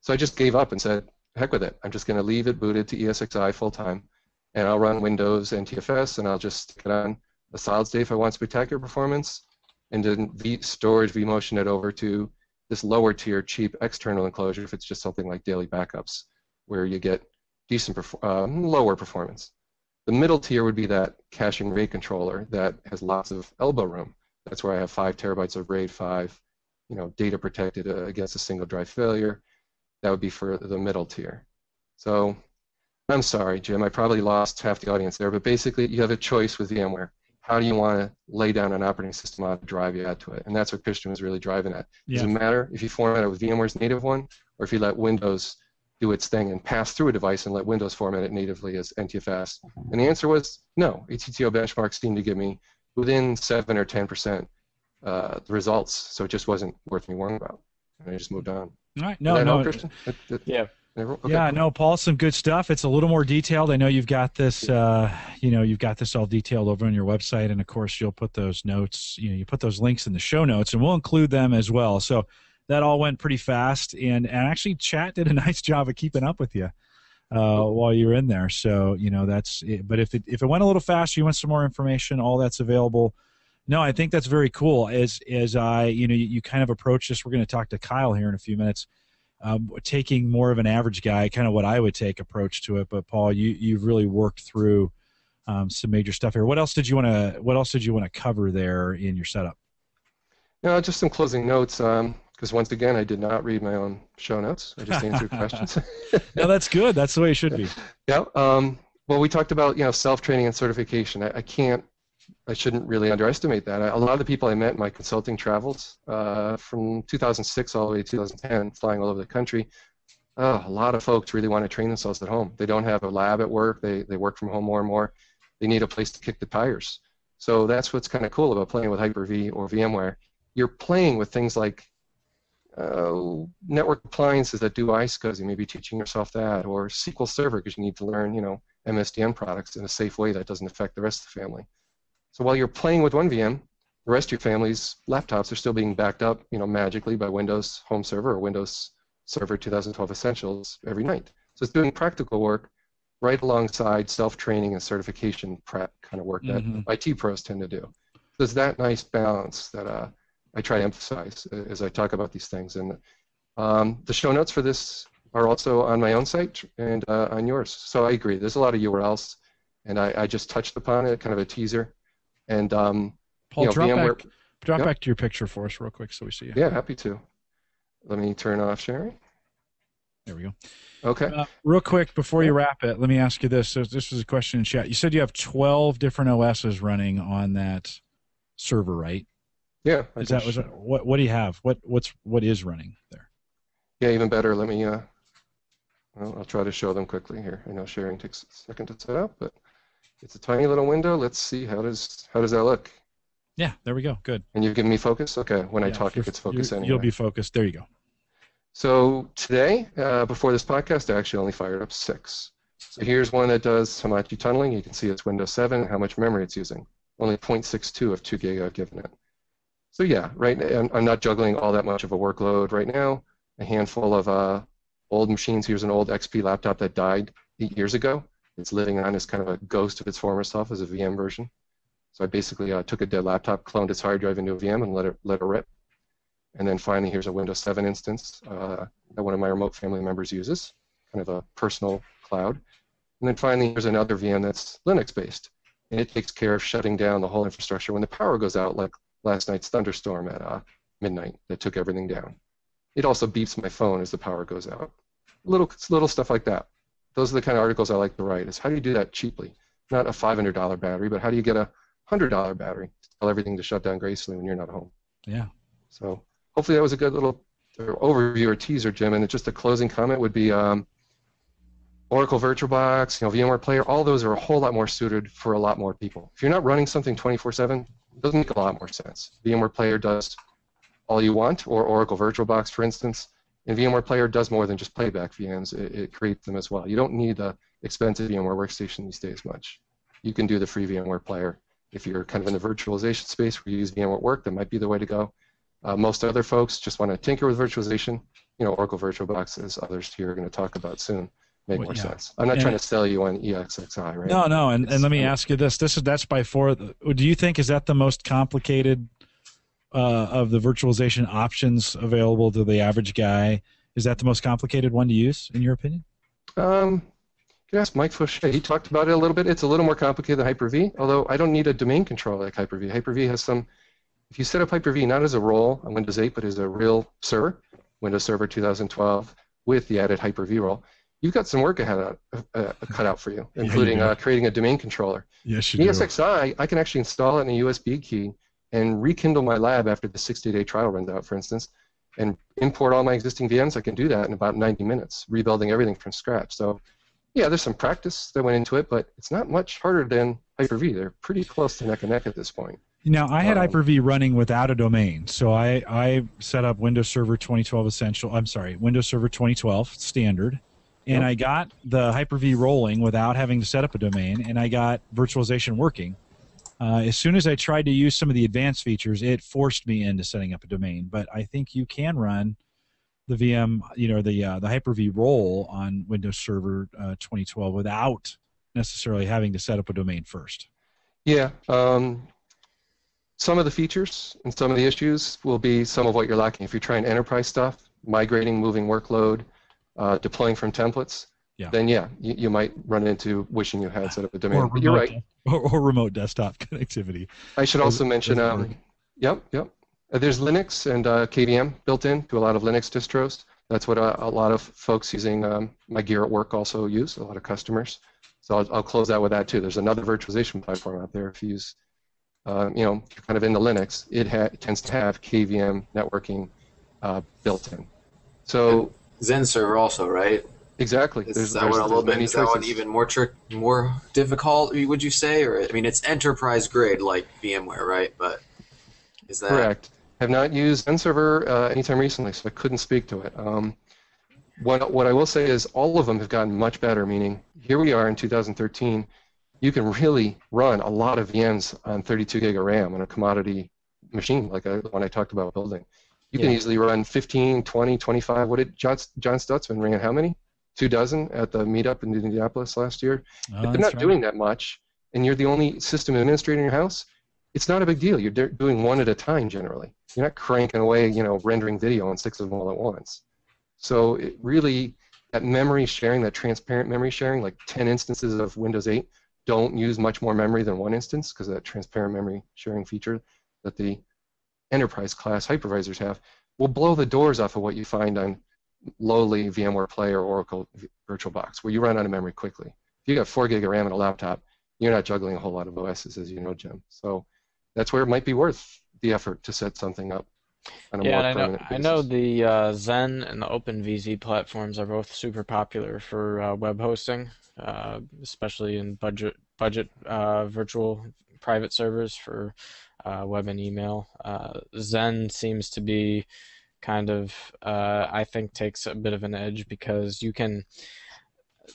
So I just gave up and said, heck with it. I'm just going to leave it booted to ESXi full time, and I'll run Windows NTFS, and I'll just stick it on a solid state if I want spectacular performance, and then v storage vMotion it over to this lower tier cheap external enclosure if it's just something like daily backups, where you get decent, perf uh, lower performance. The middle tier would be that caching RAID controller that has lots of elbow room. That's where I have five terabytes of RAID 5, you know, data protected uh, against a single drive failure. That would be for the middle tier. So I'm sorry, Jim, I probably lost half the audience there, but basically you have a choice with VMware. How do you want to lay down an operating system on drive you add to it? And that's what Christian was really driving at. Yeah. Doesn't matter if you format it with VMware's native one or if you let Windows do its thing and pass through a device and let Windows format it natively as NTFS? And the answer was no. ATTO benchmarks seemed to give me within 7 or 10% uh, the results, so it just wasn't worth me worrying about. And I just moved on. All right. No, no. Christian? yeah. Okay, yeah, no, Paul, some good stuff. It's a little more detailed. I know you've got this, uh, you know, you've got this all detailed over on your website, and of course, you'll put those notes, you know, you put those links in the show notes, and we'll include them as well. So that all went pretty fast, and and actually chat did a nice job of keeping up with you. Uh, while you're in there, so you know that's. It. But if it if it went a little faster, you want some more information. All that's available. No, I think that's very cool. As as I you know you, you kind of approach this, we're going to talk to Kyle here in a few minutes um, taking more of an average guy, kind of what I would take approach to it. But Paul, you you've really worked through um, some major stuff here. What else did you want to What else did you want to cover there in your setup? No, just some closing notes. Because once again, I did not read my own show notes. I just answered questions. no, that's good. That's the way it should be. Yeah. Um, well, we talked about you know self training and certification. I, I can't I shouldn't really underestimate that. A lot of the people I met in my consulting travels uh, from 2006 all the way to 2010, flying all over the country, oh, a lot of folks really want to train themselves at home. They don't have a lab at work. They, they work from home more and more. They need a place to kick the tires. So that's what's kind of cool about playing with Hyper-V or VMware. You're playing with things like uh, network appliances that do iSCSI. You may be teaching yourself that, or SQL Server because you need to learn, you know, MSDN products in a safe way that doesn't affect the rest of the family. So while you're playing with one VM, the rest of your family's laptops are still being backed up, you know, magically by Windows Home Server or Windows Server 2012 Essentials every night. So it's doing practical work right alongside self-training and certification prep kind of work mm-hmm. that IT pros tend to do. So there's that nice balance that uh, I try to emphasize as I talk about these things. And um, the show notes for this are also on my own site and uh, on yours. So I agree. There's a lot of URLs, and I, I just touched upon it, kind of a teaser. And um, Paul, you know, drop VMware, back, drop yep. back to your picture for us real quick so we see you. Yeah, happy to. Let me turn off sharing. There we go. Okay. Uh, real quick before you wrap it, let me ask you this. So this was a question in chat. You said you have 12 different OSs running on that server, right? Yeah. Is that was what? What do you have? What what's what is running there? Yeah, even better. Let me. Uh, well, I'll try to show them quickly here. I know sharing takes a second to set up, but it's a tiny little window. Let's see how does how does that look. Yeah, there we go. Good. And you've given me focus. Okay, when yeah, I talk, it gets focus anyway. You'll be focused. There you go. So today, uh, before this podcast, I actually only fired up six. So here's one that does Hamachi tunneling. You can see it's Windows 7 how much memory it's using. Only 0.62 of 2 gig I've given it. So yeah, right. I'm, I'm not juggling all that much of a workload right now. A handful of uh, old machines. Here's an old XP laptop that died eight years ago. It's living on as kind of a ghost of its former self as a VM version. So I basically uh, took a dead laptop, cloned its hard drive into a VM, and let it let it rip. And then finally, here's a Windows 7 instance uh, that one of my remote family members uses, kind of a personal cloud. And then finally, here's another VM that's Linux-based, and it takes care of shutting down the whole infrastructure when the power goes out, like last night's thunderstorm at uh, midnight that took everything down. It also beeps my phone as the power goes out. Little little stuff like that those are the kind of articles I like to write. Is how do you do that cheaply? Not a $500 battery, but how do you get a $100 battery to tell everything to shut down gracefully when you're not home? Yeah. So hopefully that was a good little overview or teaser, Jim. And just a closing comment would be um, Oracle VirtualBox, you know, VMware Player. All those are a whole lot more suited for a lot more people. If you're not running something 24/7, doesn't make a lot more sense. VMware Player does all you want, or Oracle VirtualBox, for instance. And VMware Player does more than just playback VMs. It, it creates them as well. You don't need the expensive VMware workstation these days much. You can do the free VMware Player. If you're kind of in the virtualization space where you use VMware Work, that might be the way to go. Uh, most other folks just want to tinker with virtualization. You know, Oracle VirtualBox, as others here are going to talk about soon, make well, more yeah. sense. I'm not and trying to sell you on ESXi, right? No, no. And, and let me ask you this: This is that's by far. Do you think is that the most complicated uh, of the virtualization options available to the average guy. Is that the most complicated one to use, in your opinion? Um, you can ask Mike Faucher. He talked about it a little bit. It's a little more complicated than Hyper-V, although I don't need a domain controller like Hyper-V. Hyper-V has some, if you set up Hyper-V not as a role on Windows 8, but as a real server, Windows Server 2012, with the added Hyper-V role, you've got some work ahead of, uh, cut out for you, including yeah, you uh, creating a domain controller. Yes, you ESXi, do. I can actually install it in a USB key and rekindle my lab after the 60-day trial runs out, for instance, and import all my existing VMs, I can do that in about 90 minutes, rebuilding everything from scratch. So, yeah, there's some practice that went into it, but it's not much harder than Hyper-V. They're pretty close to neck and neck at this point. Now, I had um, Hyper-V running without a domain, so I, I set up Windows Server 2012 Essential. I'm sorry, Windows Server 2012 Standard, and. I got the Hyper-V rolling without having to set up a domain, and I got virtualization working Uh, as soon as I tried to use some of the advanced features, it forced me into setting up a domain. But I think you can run the VM, you know, the uh, the Hyper-V role on Windows Server uh, 2012 without necessarily having to set up a domain first. Yeah. Um, some of the features and some of the issues will be some of what you're lacking. If you're trying enterprise stuff, migrating, moving workload, uh, deploying from templates, yeah. then yeah, you, you, might run into wishing you had set up a domain. But you're right. Or, or, remote desktop connectivity. I should also mention, um, yep, yep. Uh, there's Linux and uh, KVM built in to a lot of Linux distros. That's what a, a lot of folks using um, my gear at work also use, a lot of customers. So I'll, I'll, close out with that too. There's another virtualization platform out there. If you use, uh, you know, kind of into Linux, it, it tends to have KVM networking uh, built in. So Xen server also, right? Exactly. Is there's, that one a little bit? Is that one even more tr- more difficult? Would you say, or I mean, it's enterprise grade like VMware, right? But is that correct? Have not used Xen server uh, anytime recently, so I couldn't speak to it. Um, what what I will say is all of them have gotten much better. Meaning, here we are in 2013. You can really run a lot of VMs on 32 gig of RAM on a commodity machine like the one I talked about building. You yeah. can easily run 15, 20, 25. What did John, John Stutzman ran? How many? Two dozen at the meetup in Indianapolis last year. Oh, if they're not right. doing that much, and you're the only system administrator in your house, it's not a big deal. You're doing one at a time generally. You're not cranking away, you know, rendering video on six of them all at once. So it really, that memory sharing, that transparent memory sharing, like 10 instances of Windows 8 don't use much more memory than one instance because of that transparent memory sharing feature that the enterprise class hypervisors have will blow the doors off of what you find on lowly VMware Play or Oracle VirtualBox, where you run out of memory quickly. If you got 4 gig of RAM in a laptop, you're not juggling a whole lot of OSs, as you know, Jim. So that's where it might be worth the effort to set something up. yeah, and I know, I know the uh, Xen and the OpenVZ platforms are both super popular for uh, web hosting, uh, especially in budget budget uh, virtual private servers for uh, web and email. Uh, Xen seems to be kind of, uh, I think, takes a bit of an edge because you can.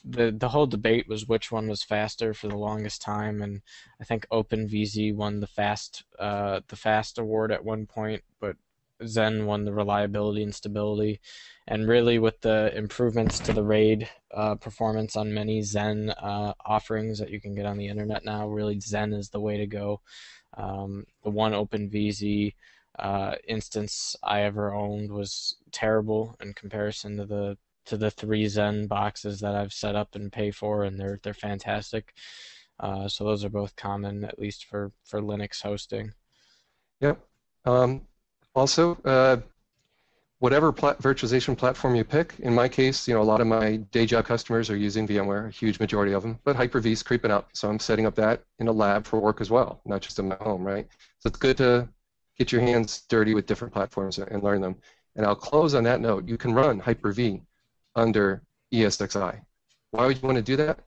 The the whole debate was which one was faster for the longest time, and I think OpenVZ won the fast uh, the fast award at one point, but Xen won the reliability and stability. And really, with the improvements to the RAID uh, performance on many Xen uh, offerings that you can get on the internet now, really Xen is the way to go. Um, the one OpenVZ uh, instance I ever owned was terrible in comparison to the to the three Xen boxes that I've set up and pay for, and they're they're fantastic. Uh, so those are both common, at least for for Linux hosting. Yep. Um, also, uh, whatever plat- virtualization platform you pick. In my case, you know, a lot of my day job customers are using VMware, a huge majority of them, but Hyper-V is creeping up. So I'm setting up that in a lab for work as well, not just in my home, right? So it's good to get your hands dirty with different platforms and learn them. And I'll close on that note. You can run Hyper-V under ESXi. Why would you want to do that?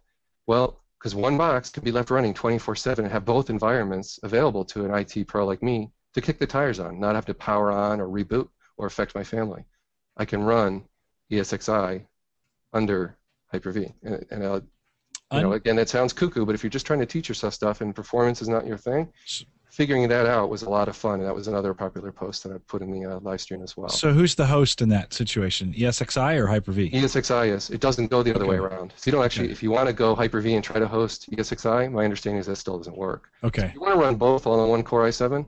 Well, because one box can be left running 24/7 and have both environments available to an IT pro like me to kick the tires on, not have to power on or reboot or affect my family. I can run ESXi under Hyper-V. And, and uh, you know, again, that sounds cuckoo, but if you're just trying to teach yourself stuff and performance is not your thing, figuring that out was a lot of fun. And that was another popular post that I put in the uh, live stream as well. So who's the host in that situation? ESXi or Hyper-V? ESXi is. It doesn't go the other okay. way around. So you don't actually, okay. if you want to go Hyper-V and try to host ESXi, my understanding is that still doesn't work. Okay. If you want to run both all on one Core i7,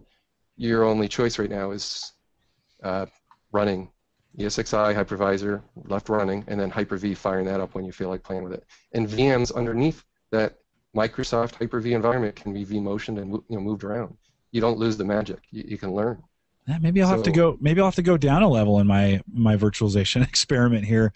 your only choice right now is uh, running ESXi hypervisor left running, and then Hyper-V firing that up when you feel like playing with it. And VMs underneath that Microsoft Hyper-V environment can be vMotioned and you know moved around. You don't lose the magic. You, you can learn. Yeah, maybe I'll so, have to go. Maybe I'll have to go down a level in my my virtualization experiment here,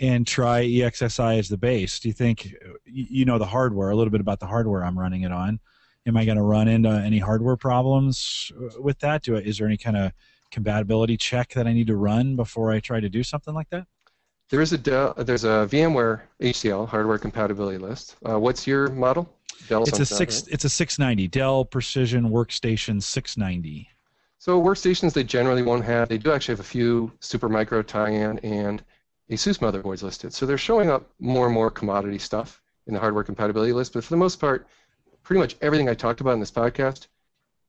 and try ESXi as the base. Do you think you know the hardware a little bit about the hardware I'm running it on? Am I going to run into any hardware problems uh, with that? Do I, is there any kind of compatibility check that I need to run before I try to do something like that? There is a Dell, there's a VMware HCL hardware compatibility list. Uh, what's your model? Dell it's a six. Right? It's a 690 Dell Precision Workstation 690. So workstations they generally won't have. They do actually have a few Supermicro Tyan and ASUS motherboards listed. So they're showing up more and more commodity stuff in the hardware compatibility list. But for the most part, pretty much everything I talked about in this podcast,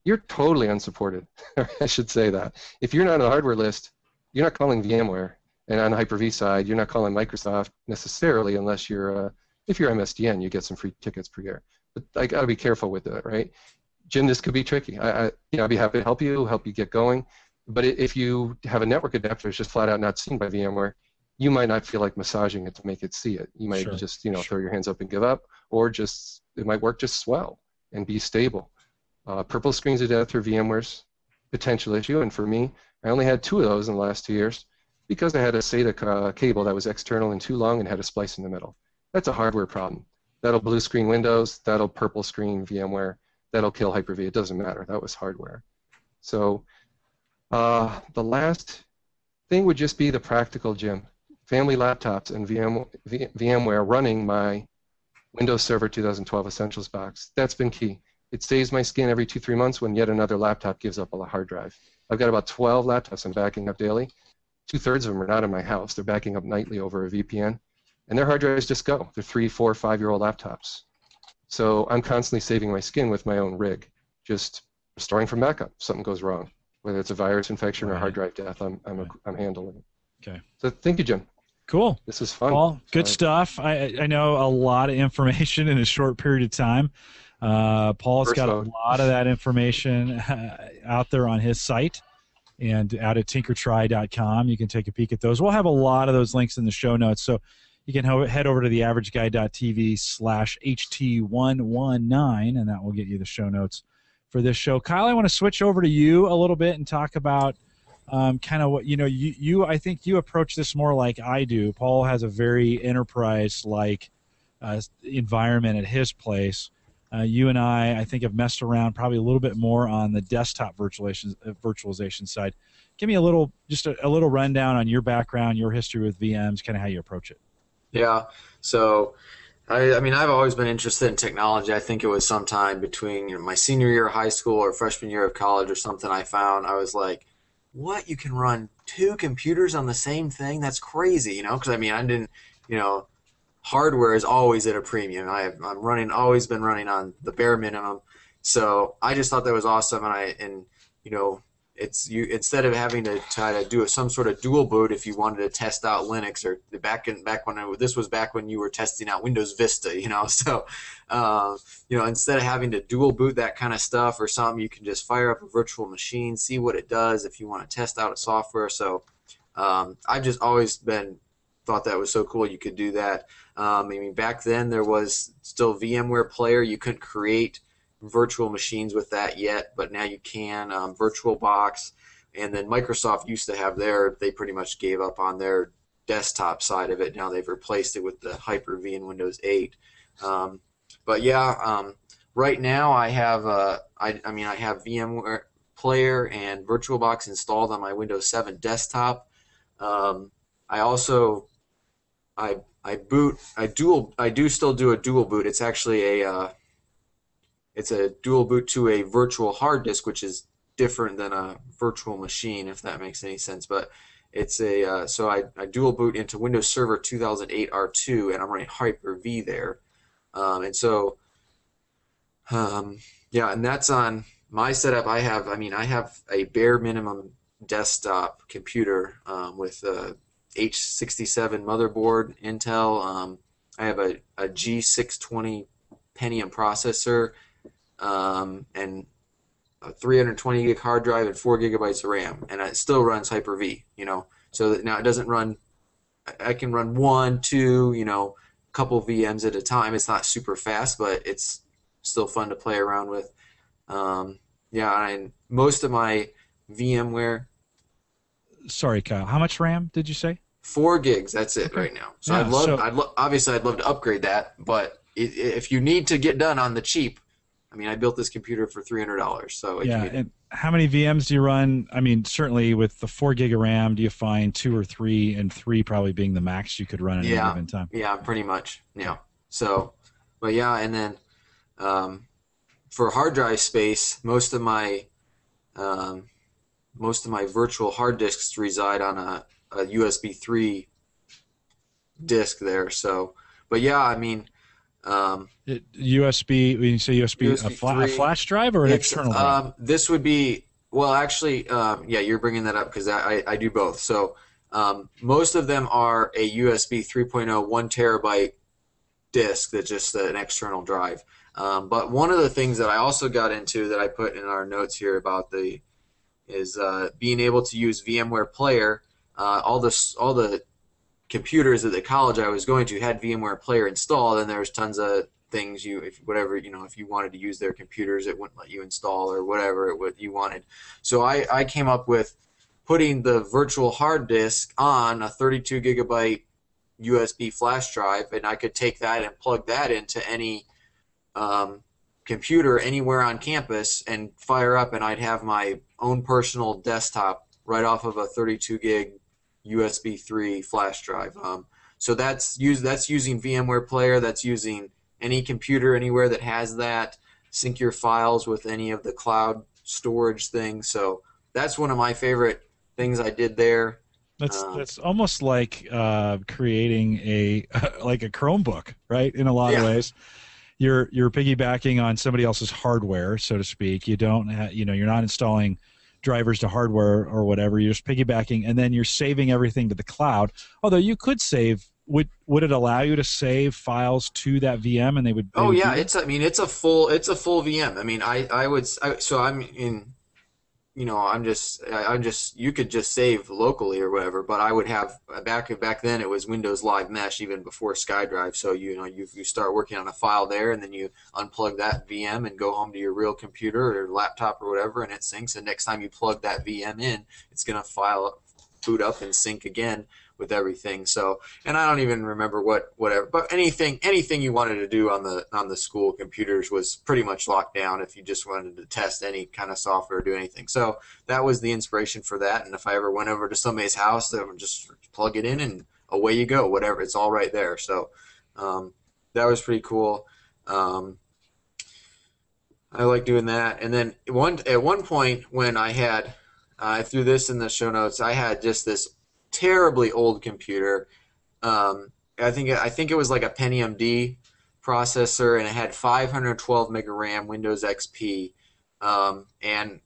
you're totally unsupported. I should say that. If you're not on the hardware list, you're not calling VMware, and on the Hyper-V side, you're not calling Microsoft necessarily unless you're uh, if you're MSDN, you get some free tickets per year. But I got to be careful with that, right? Jim, this could be tricky. I, I, you know, I'd be happy to help you, help you get going. But if you have a network adapter that's just flat out not seen by VMware, you might not feel like massaging it to make it see it. You might sure. just, you know, sure. throw your hands up and give up, or just it might work just swell and be stable. Uh, purple screens of death through VMware's potential issue, and for me, I only had two of those in the last two years because I had a SATA uh, cable that was external and too long and had a splice in the middle. That's a hardware problem. That'll blue screen Windows, that'll purple screen VMware, that'll kill Hyper-V. It doesn't matter. That was hardware. So uh, the last thing would just be the practical, Jim. Family laptops and VM, v, VMware running my Windows Server 2012 Essentials box. That's been key. It saves my skin every two, three months when yet another laptop gives up on a hard drive. I've got about 12 laptops I'm backing up daily. Two thirds of them are not in my house. They're backing up nightly over a VPN. And their hard drives just go. They're three, four, five year old laptops. So I'm constantly saving my skin with my own rig, just restoring from backup. Something goes wrong, whether it's a virus infection right. or hard drive death, I'm, I'm, right. a, I'm handling it. Okay. So thank you, Jim. Cool. This is fun. Paul, good Sorry. stuff. I, I know a lot of information in a short period of time. Uh, Paul's First got a lot of that information uh, out there on his site and out at tinkertry.com. You can take a peek at those. We'll have a lot of those links in the show notes. So you can ho- head over to theaverageguy.tv slash HT119, and that will get you the show notes for this show. Kyle, I want to switch over to you a little bit and talk about um, kind of what, you know, you, you, I think you approach this more like I do. Paul has a very enterprise like uh, environment at his place. Uh, you and I, I think, have messed around probably a little bit more on the desktop virtualization uh, virtualization side. Give me a little, just a, a, little rundown on your background, your history with VMs, kind of how you approach it. Yeah. So, I, I mean, I've always been interested in technology. I think it was sometime between you know, my senior year of high school or freshman year of college or something. I found I was like, "What? You can run two computers on the same thing? That's crazy!" You know, because I mean, I didn't, you know, hardware is always at a premium. I have, I'm running, always been running on the bare minimum. So I just thought that was awesome, and I and you know it's you instead of having to try to do a, some sort of dual boot if you wanted to test out Linux or back in back when I, this was back when you were testing out Windows Vista, you know. So, uh, you know, instead of having to dual boot that kind of stuff or something, you can just fire up a virtual machine, see what it does if you want to test out a software. So, um, I've just always been thought that was so cool you could do that. Um, I mean, back then there was still VMware Player. You couldn't create virtual machines with that yet, but now you can. Um, VirtualBox, and then Microsoft used to have their. They pretty much gave up on their desktop side of it. Now they've replaced it with the Hyper-V in Windows 8. Um, but yeah, um, right now I have. Uh, I, I mean, I have VMware Player and VirtualBox installed on my Windows 7 desktop. Um, I also I I boot I dual I do still do a dual boot. It's actually a uh, it's a dual boot to a virtual hard disk, which is different than a virtual machine, if that makes any sense. But it's a uh, so I, I dual boot into Windows Server 2008 R2, and I'm running Hyper-V there, um, and so um, yeah, and that's on my setup. I have I mean I have a bare minimum desktop computer um, with a H67 motherboard, Intel. Um, I have a, a G620 Pentium processor um, and a 320 gig hard drive and four gigabytes of RAM, and it still runs Hyper-V. You know, so now it doesn't run. I can run one, two, you know, a couple VMs at a time. It's not super fast, but it's still fun to play around with. Um, yeah, and most of my VMware. Sorry, Kyle. How much RAM did you say? Four gigs. That's it okay. right now. So yeah, I'd love. So... I'd lo- obviously I'd love to upgrade that, but if you need to get done on the cheap, I mean, I built this computer for three hundred dollars. So yeah, and how many VMs do you run? I mean, certainly with the four gig of RAM, do you find two or three, and three probably being the max you could run at yeah, any given time? Yeah, pretty much. Yeah. So, but yeah, and then um, for hard drive space, most of my um, most of my virtual hard disks reside on a, a USB three disk there. So, but yeah, I mean Um, It, USB. When you say USB, a, USB fla- a flash drive or an external drive? Um, this would be well, actually, um, yeah, you're bringing that up because I, I, I do both. So um, most of them are a USB 3.0 one terabyte disk that's just an external drive. Um, but one of the things that I also got into that I put in our notes here about the is uh, being able to use VMware Player. Uh, all this, all the computers at the college I was going to had VMware Player installed, and there's tons of things you if whatever you know if you wanted to use their computers it wouldn't let you install or whatever it you wanted so i i came up with putting the virtual hard disk on a 32 gigabyte usb flash drive and i could take that and plug that into any um, computer anywhere on campus and fire up and i'd have my own personal desktop right off of a 32 gig usb 3 flash drive um, so that's use that's using vmware player that's using any computer anywhere that has that sync your files with any of the cloud storage things so that's one of my favorite things i did there That's um, that's almost like uh, creating a like a Chromebook, right? In a lot of ways, you're you're piggybacking on somebody else's hardware, so to speak. You don't, ha- you know, you're not installing drivers to hardware or whatever. You're just piggybacking, and then you're saving everything to the cloud. Although you could save, would would it allow you to save files to that VM, and they would? they Oh would yeah, it's I mean it's a full it's a full VM. I mean I I would I, so I'm in you know I'm just I'm just you could just save locally or whatever, but I would have back back then it was Windows Live Mesh even before SkyDrive. So you know you you start working on a file there and then you unplug that VM and go home to your real computer or laptop or whatever and it syncs. And next time you plug that VM in, it's gonna file boot up and sync again with everything. So and I don't even remember what whatever, but anything anything you wanted to do on the on the school computers was pretty much locked down if you just wanted to test any kind of software or do anything. So that was the inspiration for that. And if I ever went over to somebody's house, they would just plug it in and away you go. Whatever, it's all right there. So um, that was pretty cool. Um, I like doing that. And then one at one point when I had I threw this in the show notes. I had just this terribly old computer. Um, I think I think it was like a Pentium D processor, and it had 512 mega RAM, Windows XP, um, and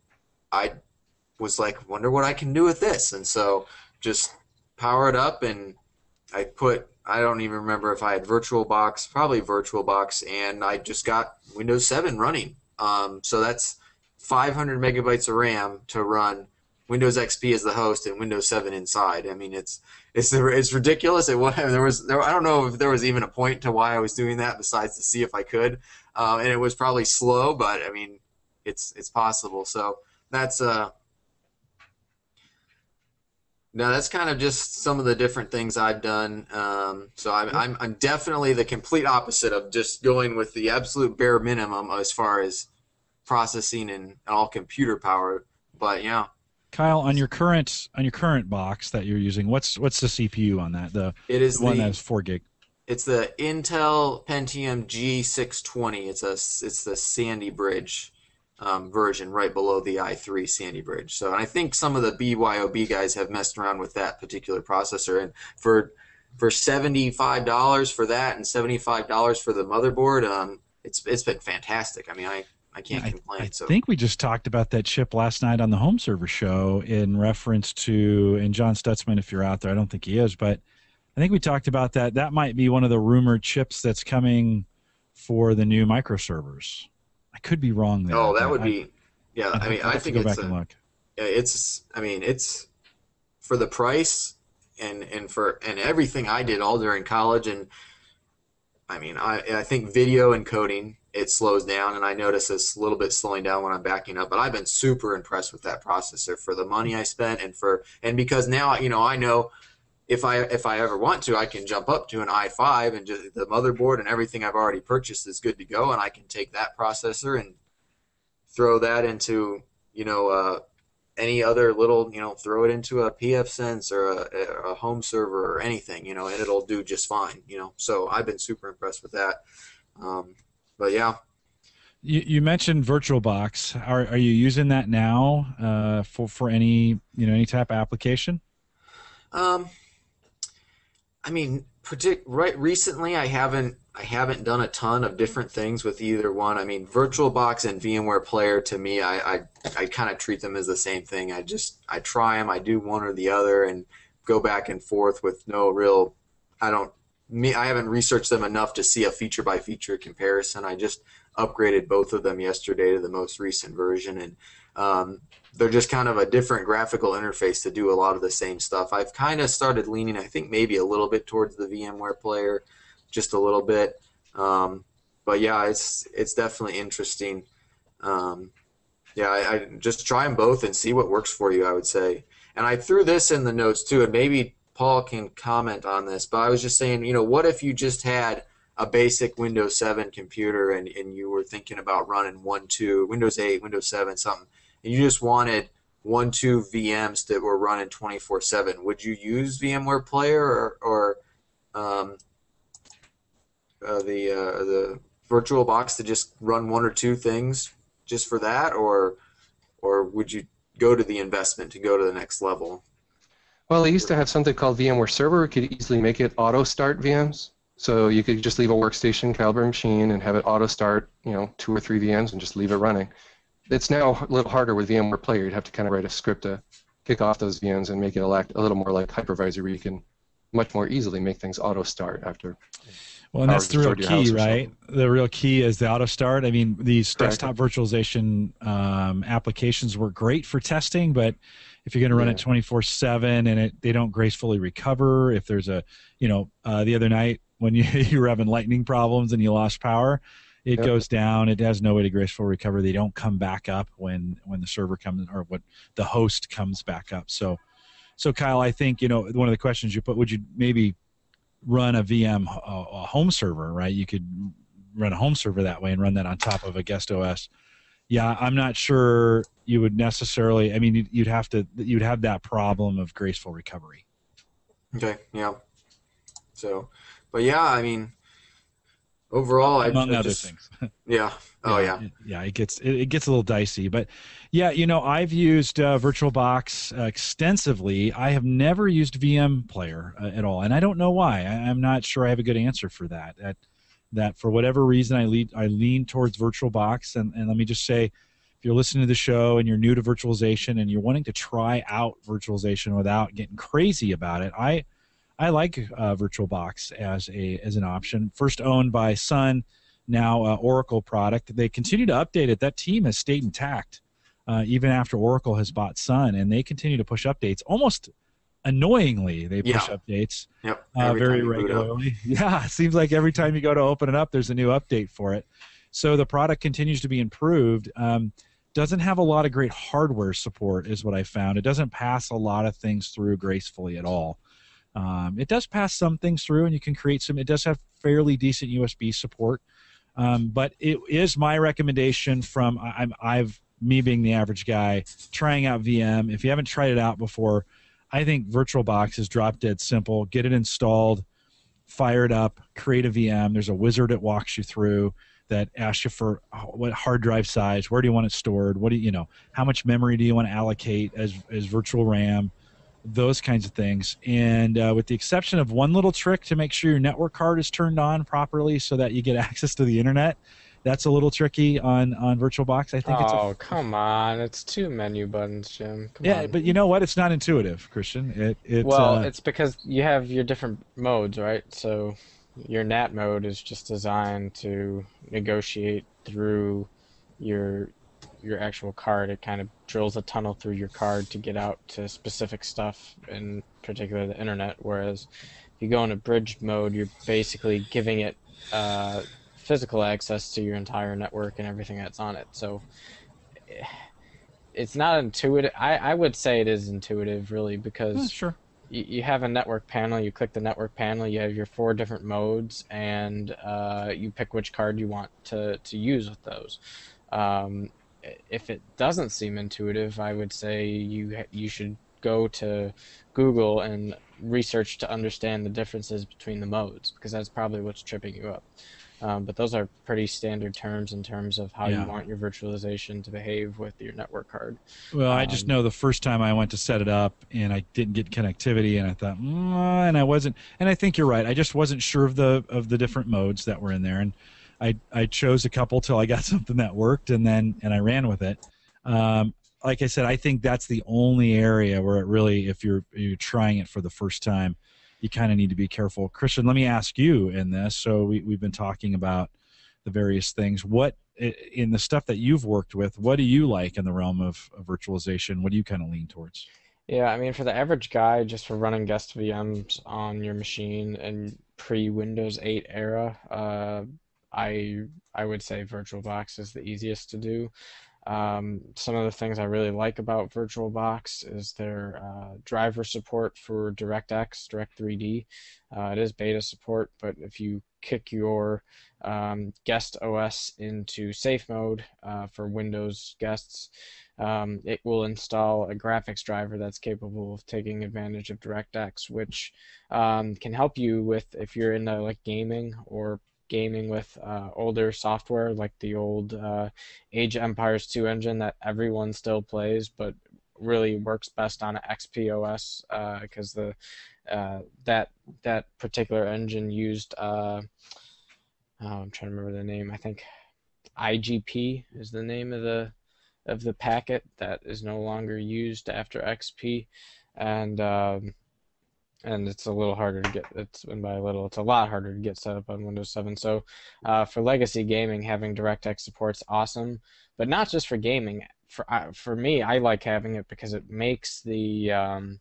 I was like, wonder what I can do with this, and so just power it up, and I put I don't even remember if I had VirtualBox, probably VirtualBox, and I just got Windows 7 running. Um, so that's 500 megabytes of RAM to run Windows XP as the host and Windows 7 inside. I mean, it's it's it's ridiculous. It there was there, I don't know if there was even a point to why I was doing that besides to see if I could, um, and it was probably slow, but I mean, it's it's possible. So that's uh. No, that's kind of just some of the different things I've done. Um, so I'm, I'm I'm definitely the complete opposite of just going with the absolute bare minimum as far as processing and all computer power. But yeah, Kyle, on your current on your current box that you're using, what's what's the CPU on that? The, it is the one the that's four gig. It's the Intel Pentium G620. It's a it's the Sandy Bridge um, version, right below the i3 Sandy Bridge. So, and I think some of the BYOB guys have messed around with that particular processor, and for for seventy five dollars for that and seventy five dollars for the motherboard, um, it's it's been fantastic. I mean, I I can't I, complain. I so think we just talked about that chip last night on the home server show in reference to and John Stutzman, if you're out there, I don't think he is, but I think we talked about that. That might be one of the rumored chips that's coming for the new microservers. I could be wrong there. oh, that would I- be yeah. I'd I mean, I think go it's back a, and look. Yeah, it's I mean it's for the price and and for and everything I did all during college and I mean I I think video encoding it slows down and I notice it's a little bit slowing down when I'm backing up but I've been super impressed with that processor for the money I spent and for and because now you know I know if I if I ever want to I can jump up to an i5 and just the motherboard and everything I've already purchased is good to go and I can take that processor and throw that into you know uh, any other little, you know, throw it into a pfSense or a, a home server or anything, you know, and it'll do just fine, you know. So I've been super impressed with that. Um, but yeah, You, you mentioned VirtualBox. Are are you using that now uh, for for any you know any type of application? um, I mean, partic- right recently I haven't I haven't done a ton of different things with either one. I mean, VirtualBox and VMware Player to me, I I, I kind of treat them as the same thing. I just I try them, I do one or the other, and go back and forth with no real. I don't me I haven't researched them enough to see a feature by feature comparison. I just upgraded both of them yesterday to the most recent version, and um, they're just kind of a different graphical interface to do a lot of the same stuff. I've kind of started leaning, I think, maybe a little bit towards the VMware player, just a little bit. Um, but yeah, it's it's definitely interesting. Um, yeah, I, I, just try them both and see what works for you. I would say, and I threw this in the notes too, and maybe Paul can comment on this. But I was just saying, you know, what if you just had a basic Windows 7 computer and, and you were thinking about running one, two, Windows 8, Windows 7, something, and you just wanted one, two VMs that were running 24 7, would you use VMware Player or, or um, uh, the uh, the virtual box to just run one or two things just for that, or or would you go to the investment to go to the next level? Well, I used to have something called VMware Server. You could easily make it auto start VMs. So you could just leave a workstation caliber machine and have it auto start, you know, two or three VMs and just leave it running. It's now a little harder with VMware Player. You'd have to kind of write a script to kick off those VMs and make it a little more like hypervisor where you can much more easily make things auto start after well, and that's the real key, right? The real key is the auto start. I mean, these Correct. desktop virtualization um, applications were great for testing, but if you're going to run yeah. it 24 7 and it, they don't gracefully recover, if there's a, you know, uh, the other night when you, you were having lightning problems and you lost power, it yep. goes down. It has no way to gracefully recover. They don't come back up when when the server comes or what the host comes back up. So, so Kyle, I think you know one of the questions you put: Would you maybe run a VM a, a home server, right? You could run a home server that way and run that on top of a guest OS. Yeah, I'm not sure you would necessarily. I mean, you'd have to. You'd have that problem of graceful recovery. Okay. Yeah. So, but yeah, I mean, overall, among I, I other just, things. yeah. Oh yeah. Yeah. yeah it gets it, it, gets a little dicey, but yeah, you know, I've used uh, VirtualBox uh, extensively. I have never used VM Player uh, at all, and I don't know why. I, am not sure I have a good answer for that. That that for whatever reason I lead I lean towards VirtualBox, and and let me just say. If you're listening to the show and you're new to virtualization and you're wanting to try out virtualization without getting crazy about it, I I like uh, VirtualBox as a as an option. First owned by Sun, now uh, Oracle product. They continue to update it. That team has stayed intact uh, even after Oracle has bought Sun, and they continue to push updates almost annoyingly. They push yeah. updates yep. uh, very regularly. Yeah, it seems like every time you go to open it up, there's a new update for it. So the product continues to be improved. Um, doesn't have a lot of great hardware support, is what I found. It doesn't pass a lot of things through gracefully at all. Um, it does pass some things through, and you can create some. It does have fairly decent USB support, um, but it is my recommendation from I'm I've me being the average guy trying out VM. If you haven't tried it out before, I think VirtualBox is drop dead simple. Get it installed, fire it up, create a VM. There's a wizard that walks you through that asks you for what hard drive size, where do you want it stored, what do you, you know, how much memory do you want to allocate as as virtual RAM those kinds of things. And uh, with the exception of one little trick to make sure your network card is turned on properly so that you get access to the internet, that's a little tricky on on VirtualBox. I think. Oh it's a, oh, come on! It's two menu buttons, Jim. Come yeah, on. but you know what? It's not intuitive, Christian. It it's well, uh, it's because you have your different modes, right? So your NAT mode is just designed to negotiate through your your actual card. It kind of drills a tunnel through your card to get out to specific stuff, in particular the internet. Whereas if you go into bridge mode, you're basically giving it uh, physical access to your entire network and everything that's on it. So it's not intuitive. I, I would say it is intuitive, really, because yeah, sure. you, you have a network panel. You click the network panel. You have your four different modes, and uh, you pick which card you want to, to use with those. Um, if it doesn't seem intuitive, I would say you you should go to Google and research to understand the differences between the modes because that's probably what's tripping you up. Um, but those are pretty standard terms in terms of how Yeah. you want your virtualization to behave with your network card. Well, I just Um, know the first time I went to set it up and I didn't get connectivity, and I thought, mm, and I wasn't, and I think you're right. I just wasn't sure of the of the different modes that were in there, and I I chose a couple till I got something that worked, and then and I ran with it. Um, like I said, I think that's the only area where it really, if you're you're trying it for the first time, you kind of need to be careful. Christian, let me ask you in this. So we we've been talking about the various things. What in the stuff that you've worked with, what do you like in the realm of, of virtualization? What do you kind of lean towards? Yeah, I mean, for the average guy, just for running guest VMs on your machine and pre-Windows 8 era, uh, I I would say VirtualBox is the easiest to do. Um, some of the things I really like about VirtualBox is their uh, driver support for DirectX, Direct3D. Uh, it is beta support, but if you kick your um, guest OS into safe mode uh, for Windows guests, um, it will install a graphics driver that's capable of taking advantage of DirectX, which um, can help you with if you're into like gaming or gaming with uh, older software like the old uh, Age Empires 2 engine that everyone still plays, but really works best on an XP OS because the uh, that that particular engine used uh, oh, I'm trying to remember the name. I think IGP is the name of the of the packet that is no longer used after XP, and um, and it's a little harder to get. It's and by a little, it's a lot harder to get set up on Windows 7. So uh, for legacy gaming, having DirectX support's awesome, but not just for gaming. For uh, for me, I like having it because it makes the um,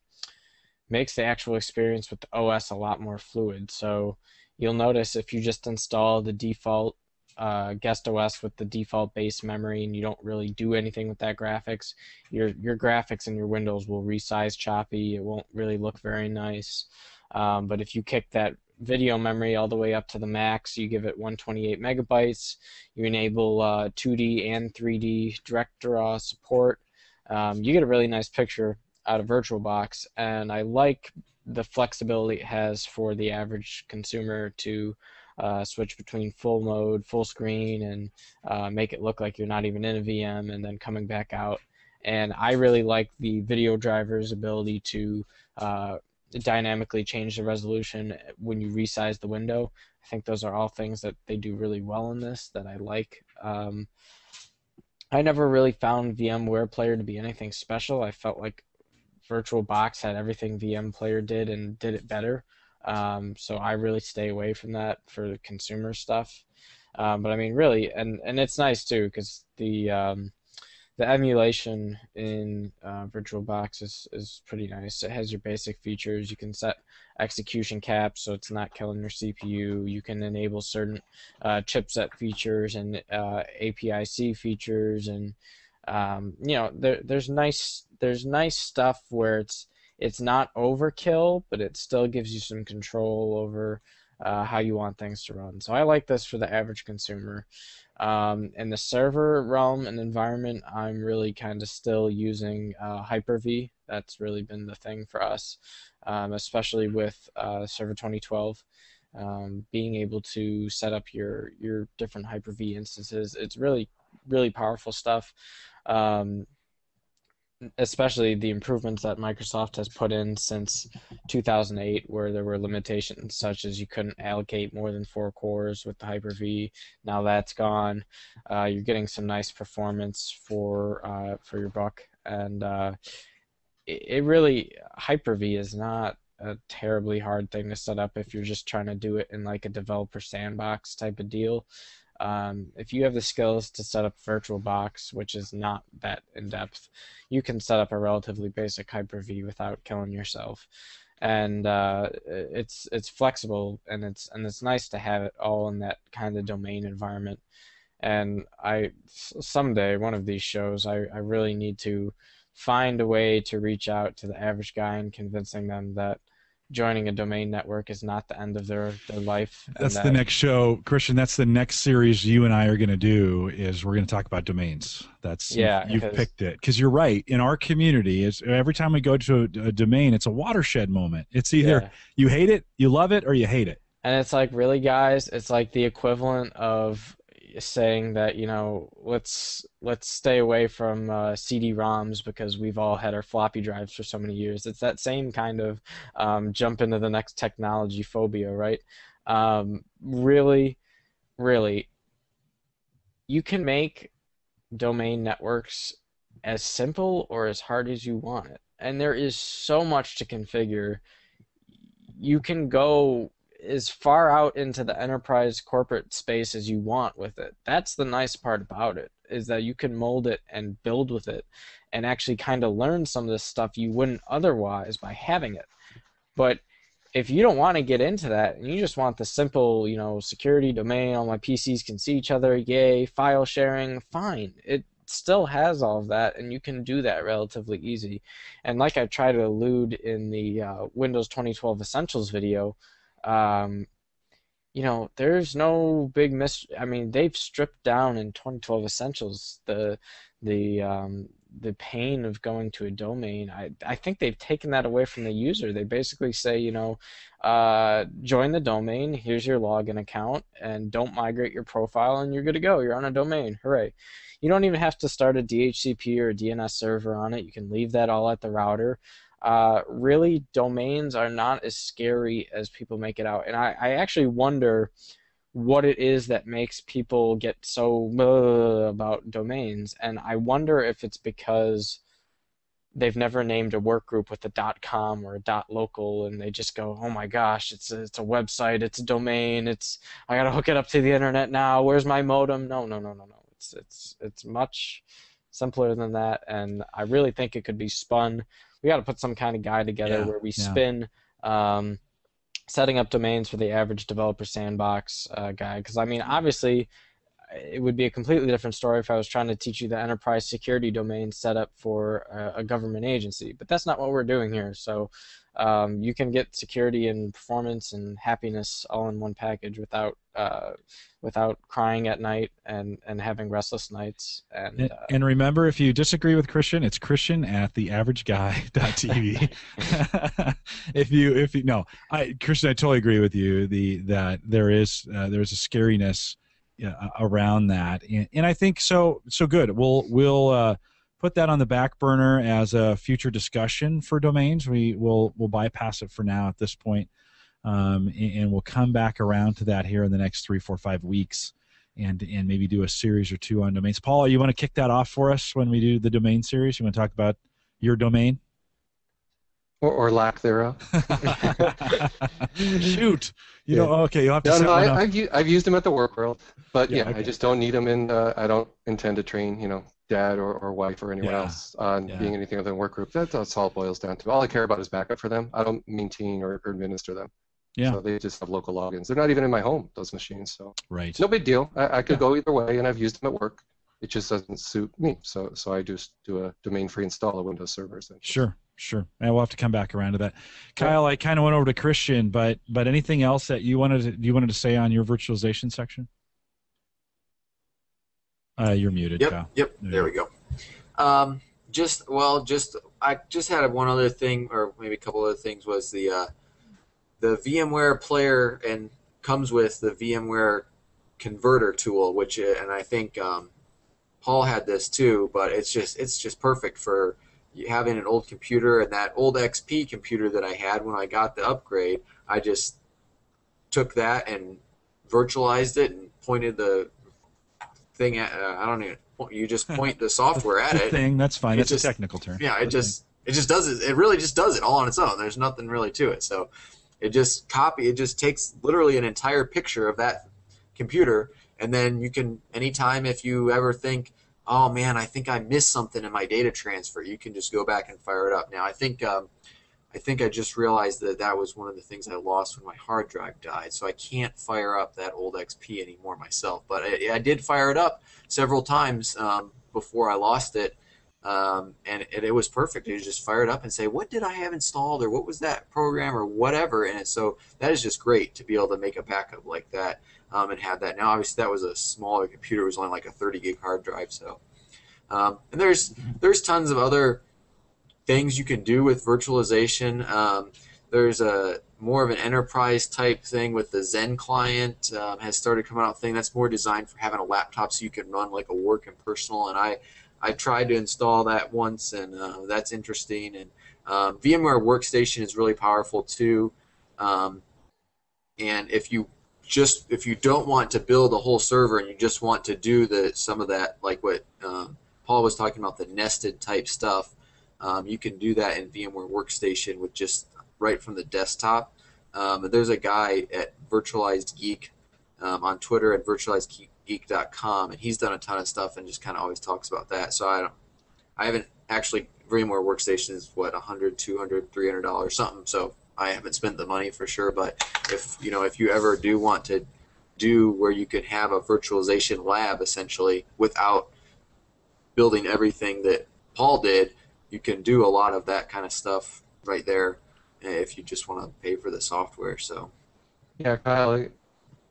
makes the actual experience with the OS a lot more fluid. So you'll notice if you just install the default uh, guest OS with the default base memory and you don't really do anything with that graphics, your your graphics in your windows will resize choppy. It won't really look very nice. Um, but if you kick that video memory all the way up to the max, you give it 128 megabytes. You enable uh, 2D and 3D direct draw support. Um, you get a really nice picture out of VirtualBox, and I like the flexibility it has for the average consumer to uh, switch between full mode, full screen, and uh, make it look like you're not even in a VM, and then coming back out. And I really like the video driver's ability to uh, dynamically change the resolution when you resize the window. I think those are all things that they do really well in this that I like. Um, I never really found VMware Player to be anything special. I felt like VirtualBox had everything VM Player did and did it better. Um, so I really stay away from that for the consumer stuff. Um, but I mean, really, and and it's nice too because the um, the emulation in uh, VirtualBox is is pretty nice. It has your basic features. You can set execution caps so it's not killing your CPU. You can enable certain uh, chipset features and uh, API-C features, and um, you know there there's nice there's nice stuff where it's it's not overkill, but it still gives you some control over uh, how you want things to run. So I like this for the average consumer. Um, in the server realm and environment, I'm really kind of still using uh, Hyper-V. That's really been the thing for us, um, especially with uh, Server 2012. Um, being able to set up your your different Hyper-V instances, it's really really powerful stuff. Um, especially the improvements that Microsoft has put in since 2008, where there were limitations such as you couldn't allocate more than four cores with the Hyper-V. Now that's gone. Uh, you're getting some nice performance for uh, for your buck, and uh, it, it really Hyper-V is not a terribly hard thing to set up if you're just trying to do it in like a developer sandbox type of deal. Um, if you have the skills to set up VirtualBox, which is not that in depth, you can set up a relatively basic Hyper-V without killing yourself. And uh, it's it's flexible and it's and it's nice to have it all in that kind of domain environment. And I someday one of these shows I, I really need to find a way to reach out to the average guy and convincing them that joining a domain network is not the end of their, their life. That's the next show, Christian. That's the next series you and I are going to do. Is we're going to talk about domains. That's Yeah, You've because- picked it because you're right. In our community, is every time we go to a, a domain, it's a watershed moment. It's either Yeah. you hate it, you love it, or you hate it. And it's like, really, guys? It's like the equivalent of saying that you know let's let's stay away from uh, CD-ROMs because we've all had our floppy drives for so many years. It's that same kind of um, jump into the next technology phobia, right? Um, really, really, you can make domain networks as simple or as hard as you want it, and there is so much to configure. You can go as far out into the enterprise corporate space as you want with it. That's the nice part about it is that you can mold it and build with it and actually kind of learn some of this stuff you wouldn't otherwise by having it. But if you don't want to get into that and you just want the simple, you know, security domain, all my PCs can see each other, yay, file sharing, fine. It still has all of that and you can do that relatively easy. And like I try to allude in the uh, Windows 2012 Essentials video, um, you know, there's no big mis. I mean, they've stripped down in 2012 Essentials the the um, the pain of going to a domain. I I think they've taken that away from the user. They basically say, you know, uh, join the domain. Here's your login account, and don't migrate your profile, and you're good to go. You're on a domain. Hooray! You don't even have to start a DHCP or a DNS server on it. You can leave that all at the router uh, really domains are not as scary as people make it out. And I, I actually wonder what it is that makes people get so about domains. And I wonder if it's because they've never named a work group with a dot .com or a .local, and they just go, "Oh my gosh, it's a, it's a website, it's a domain, it's I gotta hook it up to the internet now. Where's my modem?" No, no, no, no, no. It's it's it's much simpler than that, and I really think it could be spun we got to put some kind of guide together yeah, where we yeah. spin um, setting up domains for the average developer sandbox uh, guide. Because I mean, obviously, it would be a completely different story if I was trying to teach you the enterprise security domain set up for a, a government agency. But that's not what we're doing here. So um, you can get security and performance and happiness all in one package without uh, without crying at night and, and having restless nights. And, and, uh, and remember, if you disagree with Christian, it's Christian at theaverageguy.tv. if you if you no, I Christian, I totally agree with you. The that there is uh, there's a scariness uh, around that, and, and I think so so good. We'll we'll uh, put that on the back burner as a future discussion for domains. We will we'll bypass it for now at this point, um, and, and, we'll come back around to that here in the next three, four, five weeks, and and maybe do a series or two on domains. Paul, you want to kick that off for us when we do the domain series? You want to talk about your domain? Or, or lack thereof. Shoot. You yeah. know, okay, you have to. No, no, I, have I've used them at the work world, but yeah, yeah okay. I just don't need them, and uh, I don't intend to train. You know, dad or, or wife or anyone yeah. else on yeah. being anything other than work group. That's, that's all it boils down to. All I care about is backup for them. I don't maintain or, or administer them. Yeah. So they just have local logins. They're not even in my home, those machines. So right. no big deal. I, I could yeah. go either way, and I've used them at work. It just doesn't suit me. So so I just do a domain-free install of Windows servers. Sure, sure. And we'll have to come back around to that. Kyle, I kind of went over to Christian, but but anything else that you wanted to, you wanted to say on your virtualization section? Uh, you're muted, yep, Kyle. Yep. There, there we go. Um, just well, just I just had one other thing, or maybe a couple other things. Was the uh, the VMware player and comes with the VMware converter tool, which uh, and I think um, Paul had this too, but it's just it's just perfect for having an old computer and that old XP computer that I had when I got the upgrade. I just took that and virtualized it and pointed the thing at. Uh, I don't even you just point the software at it. Thing that's fine. Just, a technical term. Yeah, it just thing. it just does it. It really just does it all on its own. There's nothing really to it. So it just copy. It just takes literally an entire picture of that computer, and then you can anytime if you ever think, oh man, I think I missed something in my data transfer, you can just go back and fire it up. Now I think. Um, I think I just realized that that was one of the things I lost when my hard drive died. So I can't fire up that old XP anymore myself. But I, I did fire it up several times um, before I lost it. Um, and, and, it was perfect. You just fire it up and say, what did I have installed or what was that program or whatever. And so that is just great to be able to make a backup like that um, and have that. Now, obviously, that was a smaller computer. It was only like a 30 gig hard drive. So, um, and there's there's tons of other things you can do with virtualization. Um, there's a more of an enterprise type thing with the Xen client um, has started coming out thing that's more designed for having a laptop so you can run like a work and personal. And I I tried to install that once, and uh, that's interesting. And um, VMware Workstation is really powerful too. Um, and if you just if you don't want to build a whole server and you just want to do the some of that like what um, Paul was talking about the nested type stuff, um, you can do that in VMware Workstation with just right from the desktop. Um, there's a guy at Virtualized Geek um, on Twitter at virtualizedgeek.com, and he's done a ton of stuff and just kind of always talks about that. So I don't, I haven't actually VMware Workstation is what 100, 200, 300 dollars something. So I haven't spent the money for sure. But if you know if you ever do want to do where you could have a virtualization lab essentially without building everything that Paul did, you can do a lot of that kind of stuff right there if you just want to pay for the software. So. Yeah, Kyle,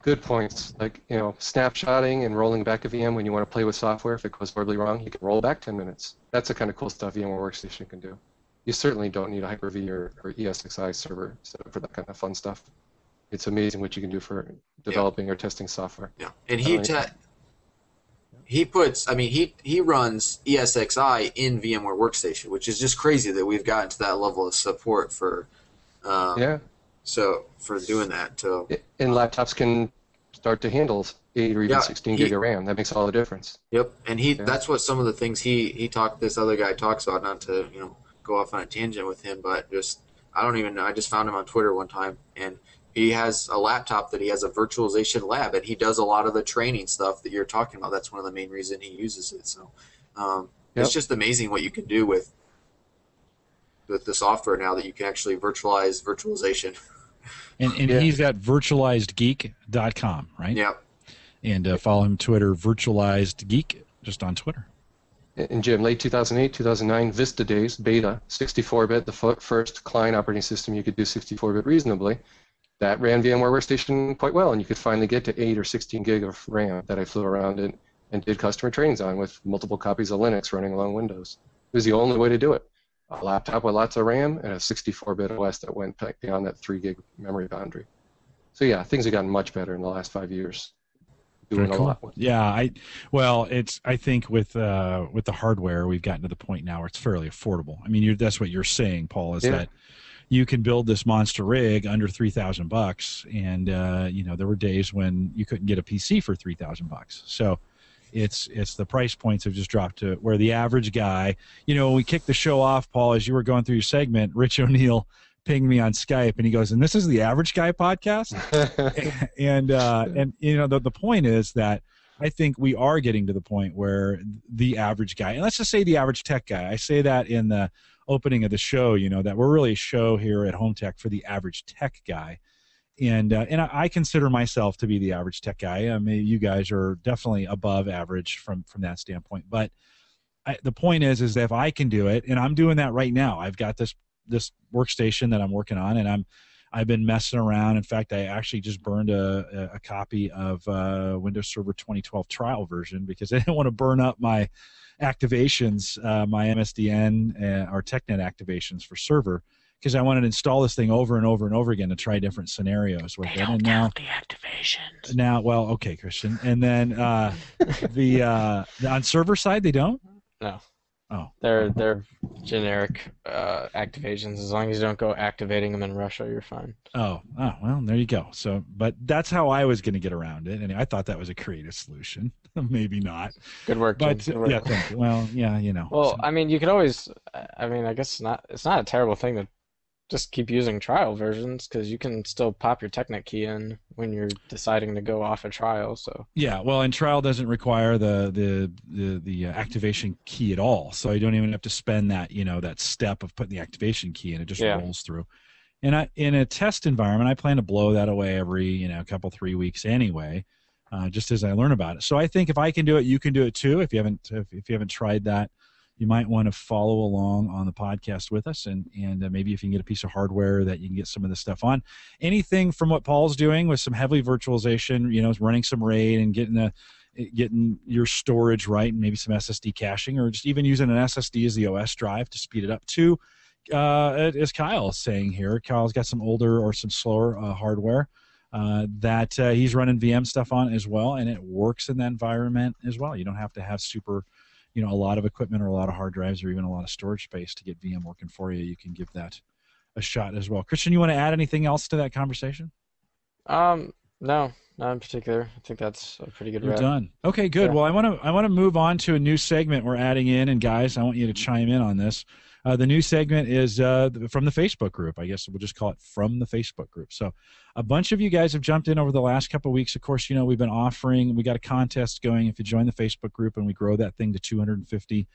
good points. Like you know, snapshotting and rolling back a VM when you want to play with software. If it goes horribly wrong, you can roll back 10 minutes. That's the kind of cool stuff VMware Workstation can do. You certainly don't need a Hyper-V or, or ESXi server for that kind of fun stuff. It's amazing what you can do for developing yeah. or testing software. Yeah, and he uh, te- he puts. I mean, he he runs ESXi in VMware Workstation, which is just crazy that we've gotten to that level of support for. Um, yeah. So for doing that, so and laptops can start to handle eight or even yeah, 16 he, gig of RAM. That makes all the difference. Yep, and he yeah. that's what some of the things he he talked. This other guy talks about. Not to you know go off on a tangent with him, but just I don't even know. I just found him on Twitter one time, and he has a laptop that he has a virtualization lab, and he does a lot of the training stuff that you're talking about. That's one of the main reasons he uses it. So um, yep. it's just amazing what you can do with with the software now that you can actually virtualize virtualization. And, and yeah. he's at virtualizedgeek.com, right? Yep. And uh, follow him Twitter, virtualizedgeek, just on Twitter. In Jim, late 2008, 2009, Vista days, beta, 64-bit, the first client operating system you could do 64-bit reasonably that ran VMware Workstation quite well, and you could finally get to 8 or 16 gig of RAM that I flew around and, and did customer trainings on with multiple copies of Linux running along Windows. It was the only way to do it. A laptop with lots of RAM and a 64-bit OS that went beyond that 3 gig memory boundary. So yeah, things have gotten much better in the last five years. Doing cool. a lot with yeah, I well, it's I think with uh, with the hardware, we've gotten to the point now where it's fairly affordable. I mean, that's what you're saying, Paul, is yeah. that you can build this monster rig under 3000 bucks. And uh, you know there were days when you couldn't get a pc for 3000 bucks. So it's it's the price points have just dropped to where the average guy you know when we kicked the show off paul as you were going through your segment rich o'neill pinged me on skype and he goes and this is the average guy podcast? And uh, and you know the, the point is that I think we are getting to the point where the average guy, and let's just say the average tech guy, I say that in the opening of the show, you know, that we're really a show here at Home Tech for the average tech guy. And uh, and I, consider myself to be the average tech guy. I mean, you guys are definitely above average from from that standpoint. But I, the point is, is that if I can do it, and I'm doing that right now. I've got this this workstation that I'm working on, and I'm I've been messing around. In fact, I actually just burned a, a copy of uh, Windows Server 2012 trial version because I didn't want to burn up my activations, uh, my MSDN uh, or TechNet activations for server, because I wanted to install this thing over and over and over again to try different scenarios with they it. Don't and now the activations. Now, well, okay, Christian, and then uh, the, uh, the on server side they don't. No. Oh. They're they're generic uh, activations. As long as you don't go activating them in Russia, you're fine. Oh, oh well, there you go. So, but that's how I was going to get around it, and I thought that was a creative solution. Maybe not. Good work. But Good work. yeah. Well, yeah, you know. Well, so. I mean, you could always. I mean, I guess it's not. It's not a terrible thing to just keep using trial versions because you can still pop your TechNet key in when you're deciding to go off a trial. So yeah, well, and trial doesn't require the the the, the uh, activation key at all, so you don't even have to spend that you know that step of putting the activation key in. It just yeah. rolls through. And I, in a test environment, I plan to blow that away every you know couple three weeks anyway, uh, just as I learn about it. So I think if I can do it, you can do it too. If you haven't if, if you haven't tried that you might want to follow along on the podcast with us and and uh, maybe if you can get a piece of hardware that you can get some of this stuff on anything from what paul's doing with some heavy virtualization you know running some raid and getting a getting your storage right and maybe some ssd caching or just even using an ssd as the os drive to speed it up too uh, as Kyle is saying here. Kyle's got some older or some slower uh, hardware uh, that uh, he's running VM stuff on as well, and it works in that environment as well. You don't have to have super, you know, a lot of equipment or a lot of hard drives or even a lot of storage space to get VM working for you. You can give that a shot as well. Christian, you want to add anything else to that conversation? Um, no, not in particular. I think that's a pretty good. You're wrap. done. Okay, good. Yeah. Well, I want to I want to move on to a new segment we're adding in, and guys, I want you to chime in on this. Uh, the new segment is uh, from the Facebook group. I guess we'll just call it from the Facebook group. So, a bunch of you guys have jumped in over the last couple of weeks. Of course, you know we've been offering. We got a contest going. If you join the Facebook group and we grow that thing to 250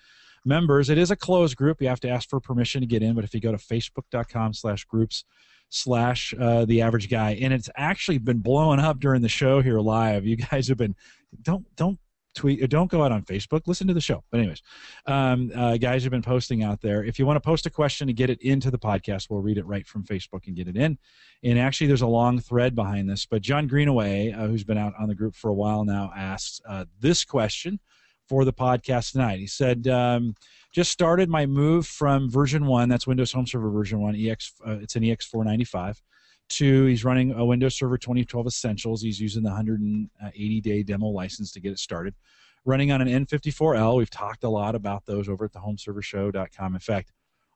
members, it is a closed group. You have to ask for permission to get in. But if you go to facebook.com/groups slash uh, the average guy and it's actually been blowing up during the show here live you guys have been don't don't tweet uh, don't go out on facebook. Listen to the show. But anyways um, uh, guys have been posting out there. If you want to post a question to get it into the podcast we'll read it right from facebook and get it in. And actually there's a long thread behind this but john greenaway uh, who's been out on the group for a while now asks uh, this question for the podcast tonight. He said um, just started my move from version one that's windows home server version one ex uh, it's an ex495 to he's running a windows server 2012 essentials. He's using the 180 uh, day demo license to get it started. Running on an n54l we've talked a lot about those over at the homeservershow.com in fact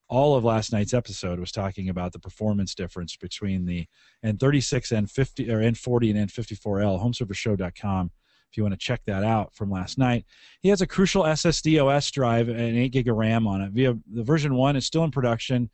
all of last night's episode was talking about the performance difference between the n36 n50 or n40 and n54l homeservershow.com if you want to check that out from last night. He has a crucial SSD OS drive and 8 gig of RAM on it. Via the version 1 is still in production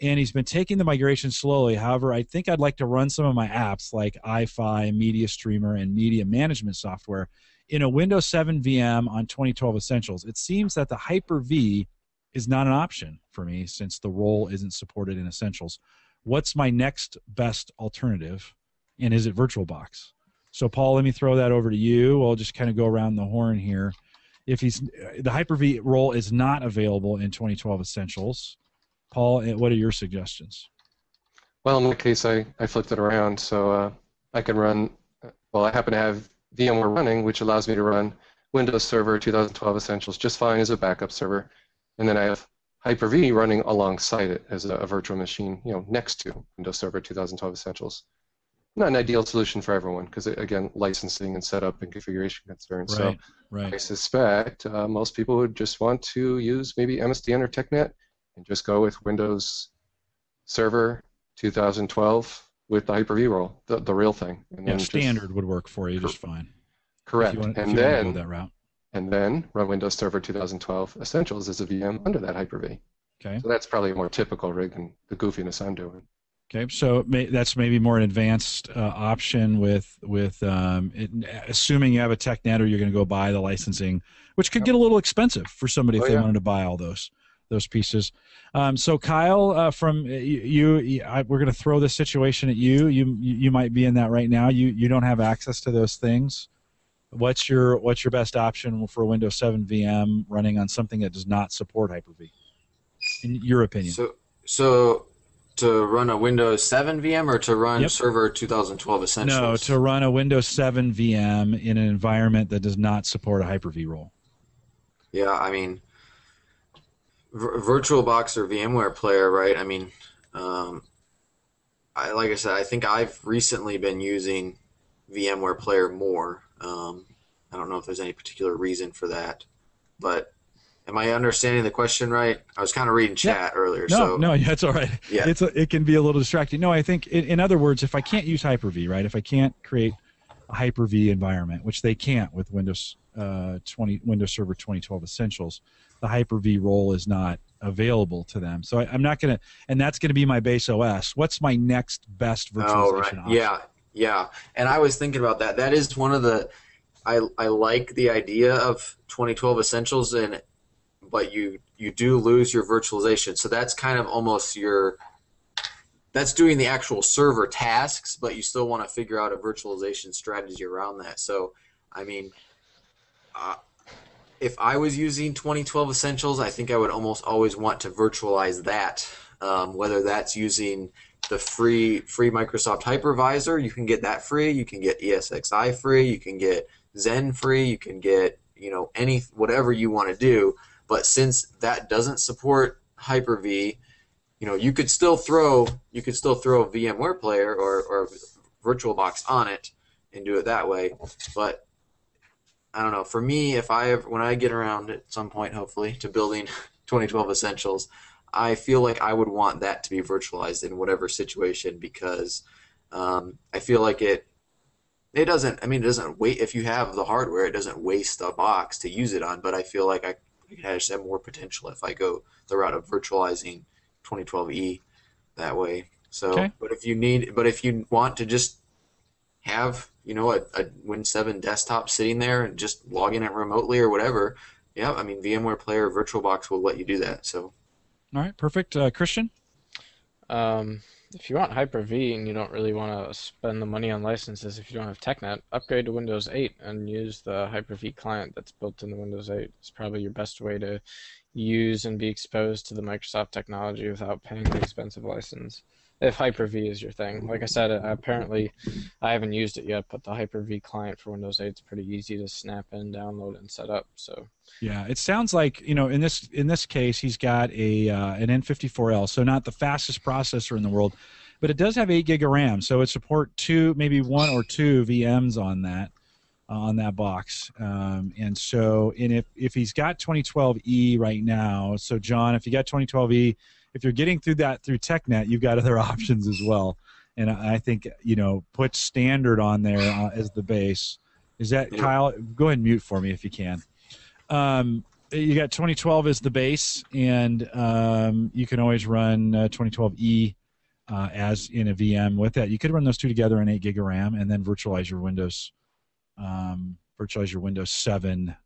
and he's been taking the migration slowly. However, I think I'd like to run some of my apps like iFi, Media Streamer, and media management software in a Windows 7 VM on 2012 Essentials. It seems that the Hyper-V is not an option for me since the role isn't supported in Essentials. What's my next best alternative? And is it VirtualBox? So, Paul, let me throw that over to you. I'll just kind of go around the horn here. If he's the Hyper-V role is not available in 2012 Essentials, Paul, what are your suggestions? Well, in my case, I, I flipped it around, so uh, I can run. Well, I happen to have VMware running, which allows me to run Windows Server 2012 Essentials just fine as a backup server, and then I have Hyper-V running alongside it as a, a virtual machine, you know, next to Windows Server 2012 Essentials not an ideal solution for everyone because again licensing and setup and configuration concerns right, so right. i suspect uh, most people would just want to use maybe msdn or technet and just go with windows server 2012 with the hyper-v role the, the real thing. And yeah, standard just, would work for you just fine. correct. Want, and then that route. and then run windows server 2012 essentials as a vm under that hyper-v. Okay. So that's probably a more typical rig than the goofiness i'm doing. Okay, so may, that's maybe more an advanced uh, option with with um, it, assuming you have a TechNet or you're going to go buy the licensing, which could get a little expensive for somebody if Oh, they yeah. wanted to buy all those those pieces. Um, so Kyle, uh, from you, you I, we're going to throw this situation at you. You you might be in that right now. You you don't have access to those things. What's your what's your best option for a Windows 7 VM running on something that does not support Hyper-V? In your opinion? So, so to run a Windows 7 VM or to run Yep. Server 2012 Essentials? No, to run a Windows 7 VM in an environment that does not support a Hyper-V role. Yeah, I mean, VirtualBox or VMware Player, right? I mean, um, I like I said, I think I've recently been using VMware Player more. Um, I don't know if there's any particular reason for that, but am I understanding the question right? I was kind of reading chat earlier, No, so no, that's all right. Yeah. It's a, it can be a little distracting. No, I think in, in other words, if I can't use Hyper-V, right? If I can't create a Hyper-V environment, which they can't with Windows uh, 20 Windows Server 2012 Essentials, the Hyper-V role is not available to them. So I, I'm not gonna, and that's gonna be my base OS. What's my next best virtualization Oh, right. option? Yeah, yeah. And I was thinking about that. That is one of the. I I like the idea of 2012 Essentials, and but you you do lose your virtualization. So that's kind of almost your. That's doing the actual server tasks, but you still want to figure out a virtualization strategy around that. So, I mean, if I was using 2012 Essentials, I think I would almost always want to virtualize that. Um, whether that's using the free free Microsoft Hypervisor, you can get that free. You can get ESXi free. You can get Xen free. You can get you know any whatever you want to do. But since that doesn't support Hyper-V, you know, you could still throw you could still throw a VMware player or, or VirtualBox on it and do it that way. But I don't know. For me, if I ever, when I get around at some point, hopefully, to building 2012 Essentials, I feel like I would want that to be virtualized in whatever situation because um, I feel like it it doesn't. I mean, it doesn't wait if you have the hardware. It doesn't waste a box to use it on. But I feel like I, I just have more potential if I go the route of virtualizing 2012e that way. So, okay. but if you need, but if you want to just have you know a, a Win 7 desktop sitting there and just log in it remotely or whatever, yeah, I mean VMware Player VirtualBox will let you do that. So, all right, perfect, uh, Christian. Um, if you want Hyper-V and you don't really want to spend the money on licenses if you don't have TechNet, upgrade to Windows 8 and use the Hyper-V client that's built into Windows 8. It's probably your best way to use and be exposed to the Microsoft technology without paying the expensive license if Hyper-V is your thing. Like I said, apparently I haven't used it yet, but the Hyper-V client for Windows 8 is pretty easy to snap in, download, and set up. So yeah, it sounds like you know in this in this case he's got a uh, an N54L, so not the fastest processor in the world, but it does have eight gig of RAM, so it support two, maybe one or two VMs on that. Uh, on that box, um, and so, and if if he's got 2012e right now, so John, if you got 2012e, if you're getting through that through TechNet, you've got other options as well. And I think you know put standard on there uh, as the base. Is that yeah. Kyle? Go ahead and mute for me if you can. Um, you got 2012 as the base, and um, you can always run uh, 2012e uh, as in a VM with that. You could run those two together in 8 gig of RAM, and then virtualize your Windows, um, virtualize your Windows 7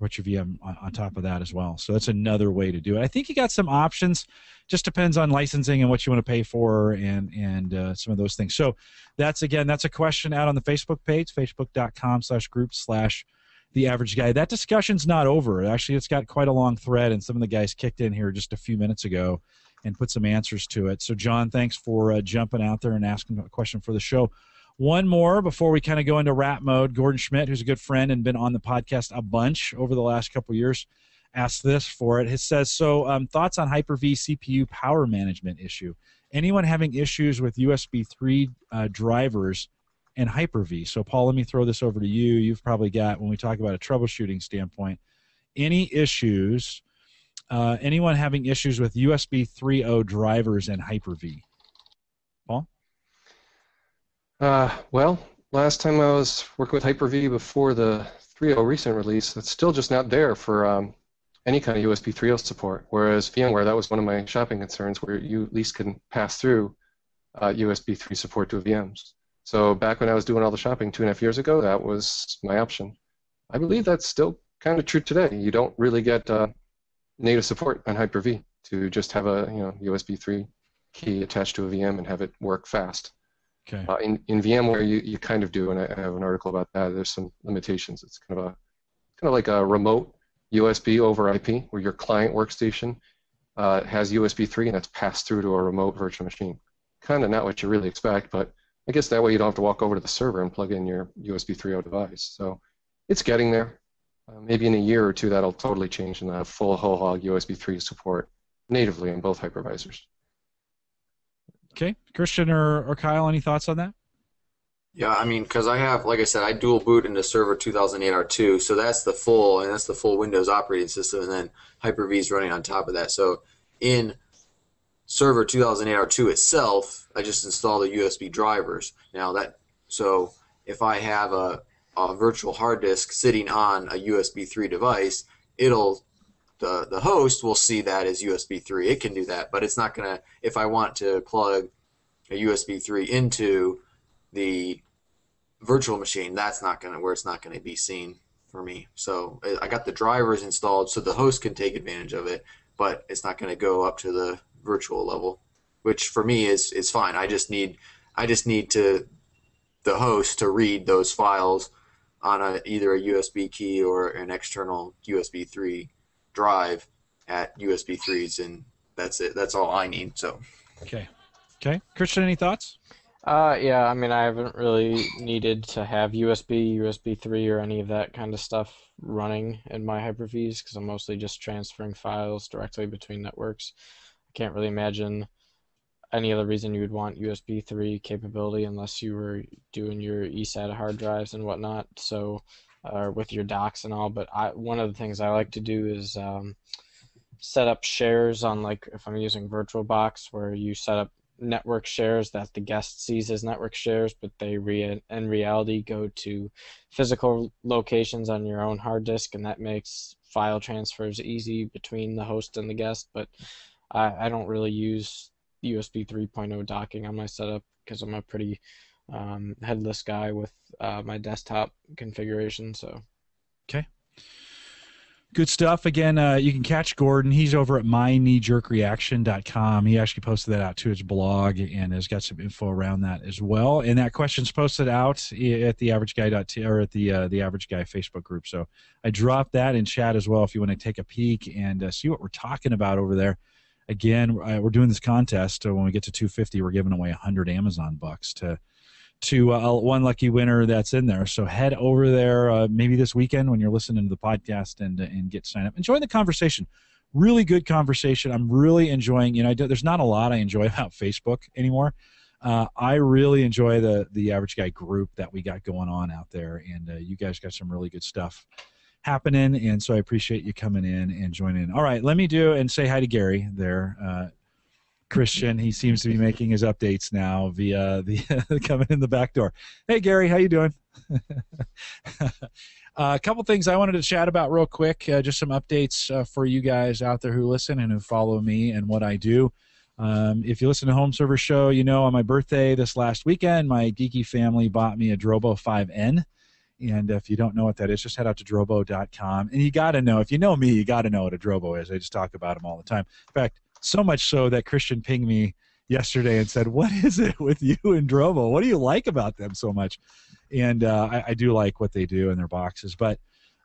put your VM on, on, top of that as well. So that's another way to do it. I think you got some options. Just depends on licensing and what you want to pay for and and uh, some of those things. So that's again that's a question out on the Facebook page, facebook.com slash group slash the average guy. That discussion's not over. Actually, it's got quite a long thread, and some of the guys kicked in here just a few minutes ago and put some answers to it. So John, thanks for uh, jumping out there and asking a question for the show. One more before we kind of go into wrap mode. Gordon Schmidt, who's a good friend and been on the podcast a bunch over the last couple years, asked this for it. He says, "So, um, thoughts on Hyper-V CPU power management issue? Anyone having issues with USB 3 uh, drivers and Hyper-V?" So, Paul, let me throw this over to you. You've probably got when we talk about a troubleshooting standpoint, any issues? Uh, anyone having issues with USB 3.0 drivers and Hyper-V? Uh, well, last time I was working with Hyper-V before the 3.0 recent release, it's still just not there for um, any kind of USB 3.0 support. Whereas VMware, that was one of my shopping concerns, where you at least can pass through uh, USB 3 support to VMs. So back when I was doing all the shopping two and a half years ago, that was my option. I believe that's still kind of true today. You don't really get uh, native support on Hyper-V to just have a you know USB 3 key attached to a VM and have it work fast. Okay. Uh, in, in VMware, you, you kind of do, and I have an article about that. There's some limitations. It's kind of a kind of like a remote USB over IP, where your client workstation uh, has USB 3 and it's passed through to a remote virtual machine. Kind of not what you really expect, but I guess that way you don't have to walk over to the server and plug in your USB 3.0 device. So it's getting there. Uh, maybe in a year or two that'll totally change and have full whole hog USB 3 support natively in both hypervisors. Okay, Christian or, or Kyle, any thoughts on that? Yeah, I mean, because I have, like I said, I dual boot into Server 2008 R2, so that's the full, and that's the full Windows operating system, and then Hyper-V is running on top of that. So in Server 2008 R2 itself, I just install the USB drivers. Now that, so if I have a, a virtual hard disk sitting on a USB 3 device, it'll the, the host will see that as USB 3. It can do that, but it's not going to, if I want to plug a USB 3 into the virtual machine, that's not going to, where it's not going to be seen for me. So I got the drivers installed so the host can take advantage of it, but it's not going to go up to the virtual level, which for me is, is fine. I just need, I just need to, the host to read those files on a, either a USB key or an external USB 3 drive at USB 3s, and that's it. That's all I need. So. Okay. Okay. Christian, any thoughts? Uh, yeah. I mean, I haven't really needed to have USB, USB 3, or any of that kind of stuff running in my Hyper-Vs because I'm mostly just transferring files directly between networks. I can't really imagine any other reason you would want USB 3 capability unless you were doing your eSATA hard drives and whatnot. So, uh, with your docks and all. But I, one of the things I like to do is um, set up shares on like if I'm using VirtualBox, where you set up network shares that the guest sees as network shares, but they re- in reality go to physical locations on your own hard disk, and that makes file transfers easy between the host and the guest. But I, I don't really use USB 3.0 docking on my setup because I'm a pretty um, headless guy with uh, my desktop configuration. So, okay. Good stuff. Again, uh, you can catch Gordon. He's over at mykneejerkreaction.com. He actually posted that out to his blog and has got some info around that as well. And that question's posted out at the average guy dot or at the uh, the average guy Facebook group. So I dropped that in chat as well if you want to take a peek and uh, see what we're talking about over there. Again, uh, we're doing this contest. When we get to 250, we're giving away 100 Amazon bucks to to uh, one lucky winner that's in there. So head over there uh, maybe this weekend when you're listening to the podcast and uh, and get signed up. and join the conversation. Really good conversation. I'm really enjoying. You know, there's not a lot I enjoy about Facebook anymore. Uh, I really enjoy the the average guy group that we got going on out there, and uh, you guys got some really good stuff happening. And so I appreciate you coming in and joining. All right, let me do and say hi to Gary there. Christian. He seems to be making his updates now via the coming in the back door. Hey Gary, how you doing? uh, a couple things I wanted to chat about real quick. Uh, just some updates uh, for you guys out there who listen and who follow me and what I do. Um, if you listen to Home Server Show, you know on my birthday this last weekend, my geeky family bought me a Drobo 5N. And if you don't know what that is, just head out to drobo.com. And you got to know, if you know me, you got to know what a Drobo is. I just talk about them all the time. In fact, so much so that Christian pinged me yesterday and said, "What is it with you and Drobo? What do you like about them so much?" And uh, I, I, do like what they do in their boxes, but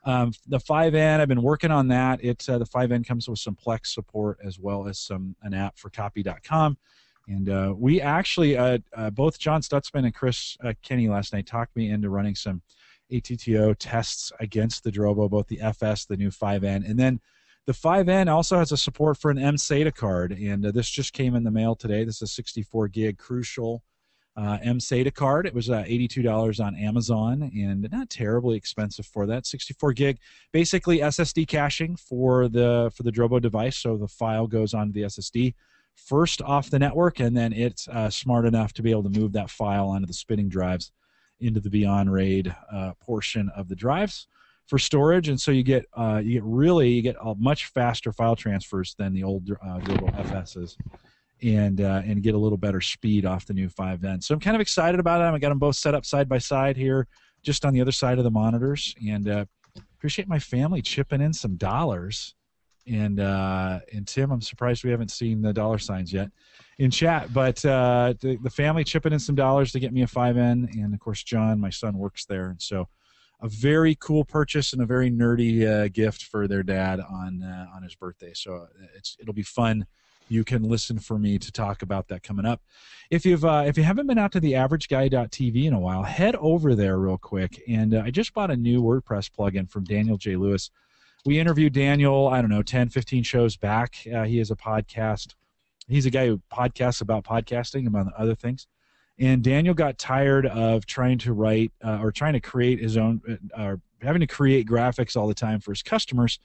um, the 5N, I've been working on that. It's uh, the 5N comes with some Plex support as well as some an app for Copy.com. And uh, we actually, uh, uh, both John Stutzman and Chris uh, Kenny last night talked me into running some ATTO tests against the Drobo, both the FS, the new 5N, and then the 5N also has a support for an M-SATA card, and uh, this just came in the mail today. This is a 64 gig Crucial uh, M-SATA card. It was uh, $82 on Amazon, and not terribly expensive for that. 64 gig, basically SSD caching for the for the Drobo device, so the file goes onto the SSD first off the network, and then it's uh, smart enough to be able to move that file onto the spinning drives into the Beyond RAID uh, portion of the drives for storage, and so you get uh, you get really you get much faster file transfers than the old uh, FSs, and uh, and get a little better speed off the new 5N. So I'm kind of excited about it. I got them both set up side by side here, just on the other side of the monitors, and uh, appreciate my family chipping in some dollars. And uh, and Tim, I'm surprised we haven't seen the dollar signs yet in chat. But uh, the, the family chipping in some dollars to get me a 5N, and of course John, my son, works there, and so a very cool purchase and a very nerdy uh, gift for their dad on uh, on his birthday. So uh, it's it'll be fun. You can listen for me to talk about that coming up. If you've uh, if you haven't been out to the AverageGuy.tv in a while, head over there real quick. And uh, I just bought a new WordPress plugin from Daniel J. Lewis. We interviewed Daniel, I don't know, 10, 15 shows back. Uh, he has a podcast. He's a guy who podcasts about podcasting, among other things and Daniel got tired of trying to write uh, or trying to create his own uh, or having to create graphics all the time for his customers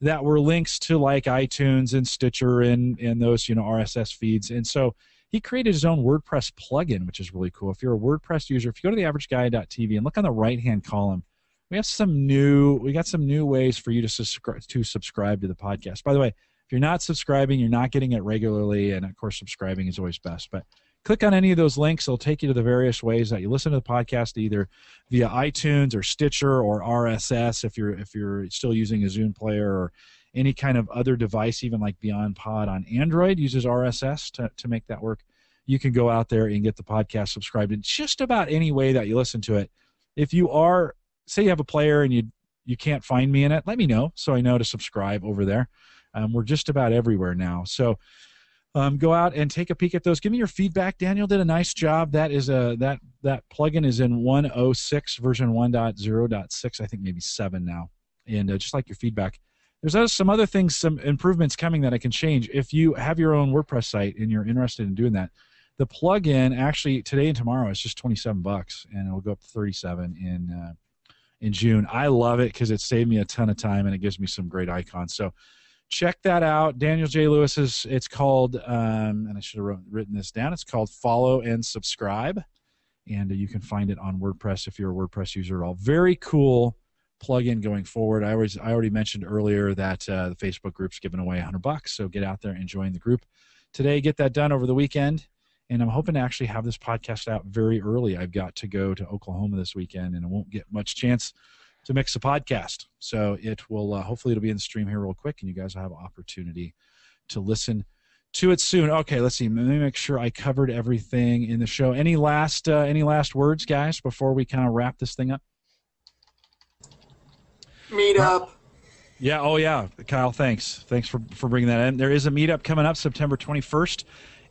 that were links to like iTunes and Stitcher and and those you know RSS feeds. And so he created his own WordPress plugin which is really cool. If you're a WordPress user if you go to the averageguy.tv and look on the right hand column we have some new we got some new ways for you to subscribe to subscribe to the podcast. By the way if you're not subscribing you're not getting it regularly. And of course subscribing is always best. But click on any of those links. It'll take you to the various ways that you listen to the podcast, either via iTunes or Stitcher or RSS if you're if you're still using a Zune player or any kind of other device, even like Beyond Pod on Android uses RSS to, to make that work. You can go out there and get the podcast subscribed in just about any way that you listen to it. If you are, say, you have a player and you you can't find me in it, let me know so I know to subscribe over there. Um, we're just about everywhere now. So um, go out and take a peek at those. Give me your feedback. Daniel did a nice job. That is a that that plugin is in 106 version 1.0.6. I think maybe seven now. And uh, just like your feedback, there's some other things, some improvements coming that I can change. If you have your own WordPress site and you're interested in doing that, the plugin actually today and tomorrow is just 27 bucks, and it'll go up to 37 in uh, in June. I love it because it saved me a ton of time and it gives me some great icons. So check that out. Daniel J. Lewis is. It's called, um, and I should have wrote, written this down. It's called Follow and Subscribe, and you can find it on WordPress if you're a WordPress user at all. Very cool plugin going forward. I always I already mentioned earlier that uh, the Facebook group's giving away 100 bucks, so get out there and join the group today. Get that done over the weekend, and I'm hoping to actually have this podcast out very early. I've got to go to Oklahoma this weekend, and I won't get much chance to mix a podcast. So it will uh, hopefully it'll be in the stream here real quick, and you guys will have an opportunity to listen to it soon. Okay, let's see. Let me make sure I covered everything in the show. Any last uh, any last words, guys, before we kind of wrap this thing up? Meetup. Yeah. Oh, yeah. Kyle, thanks. Thanks for for bringing that in. There is a meetup coming up September 21st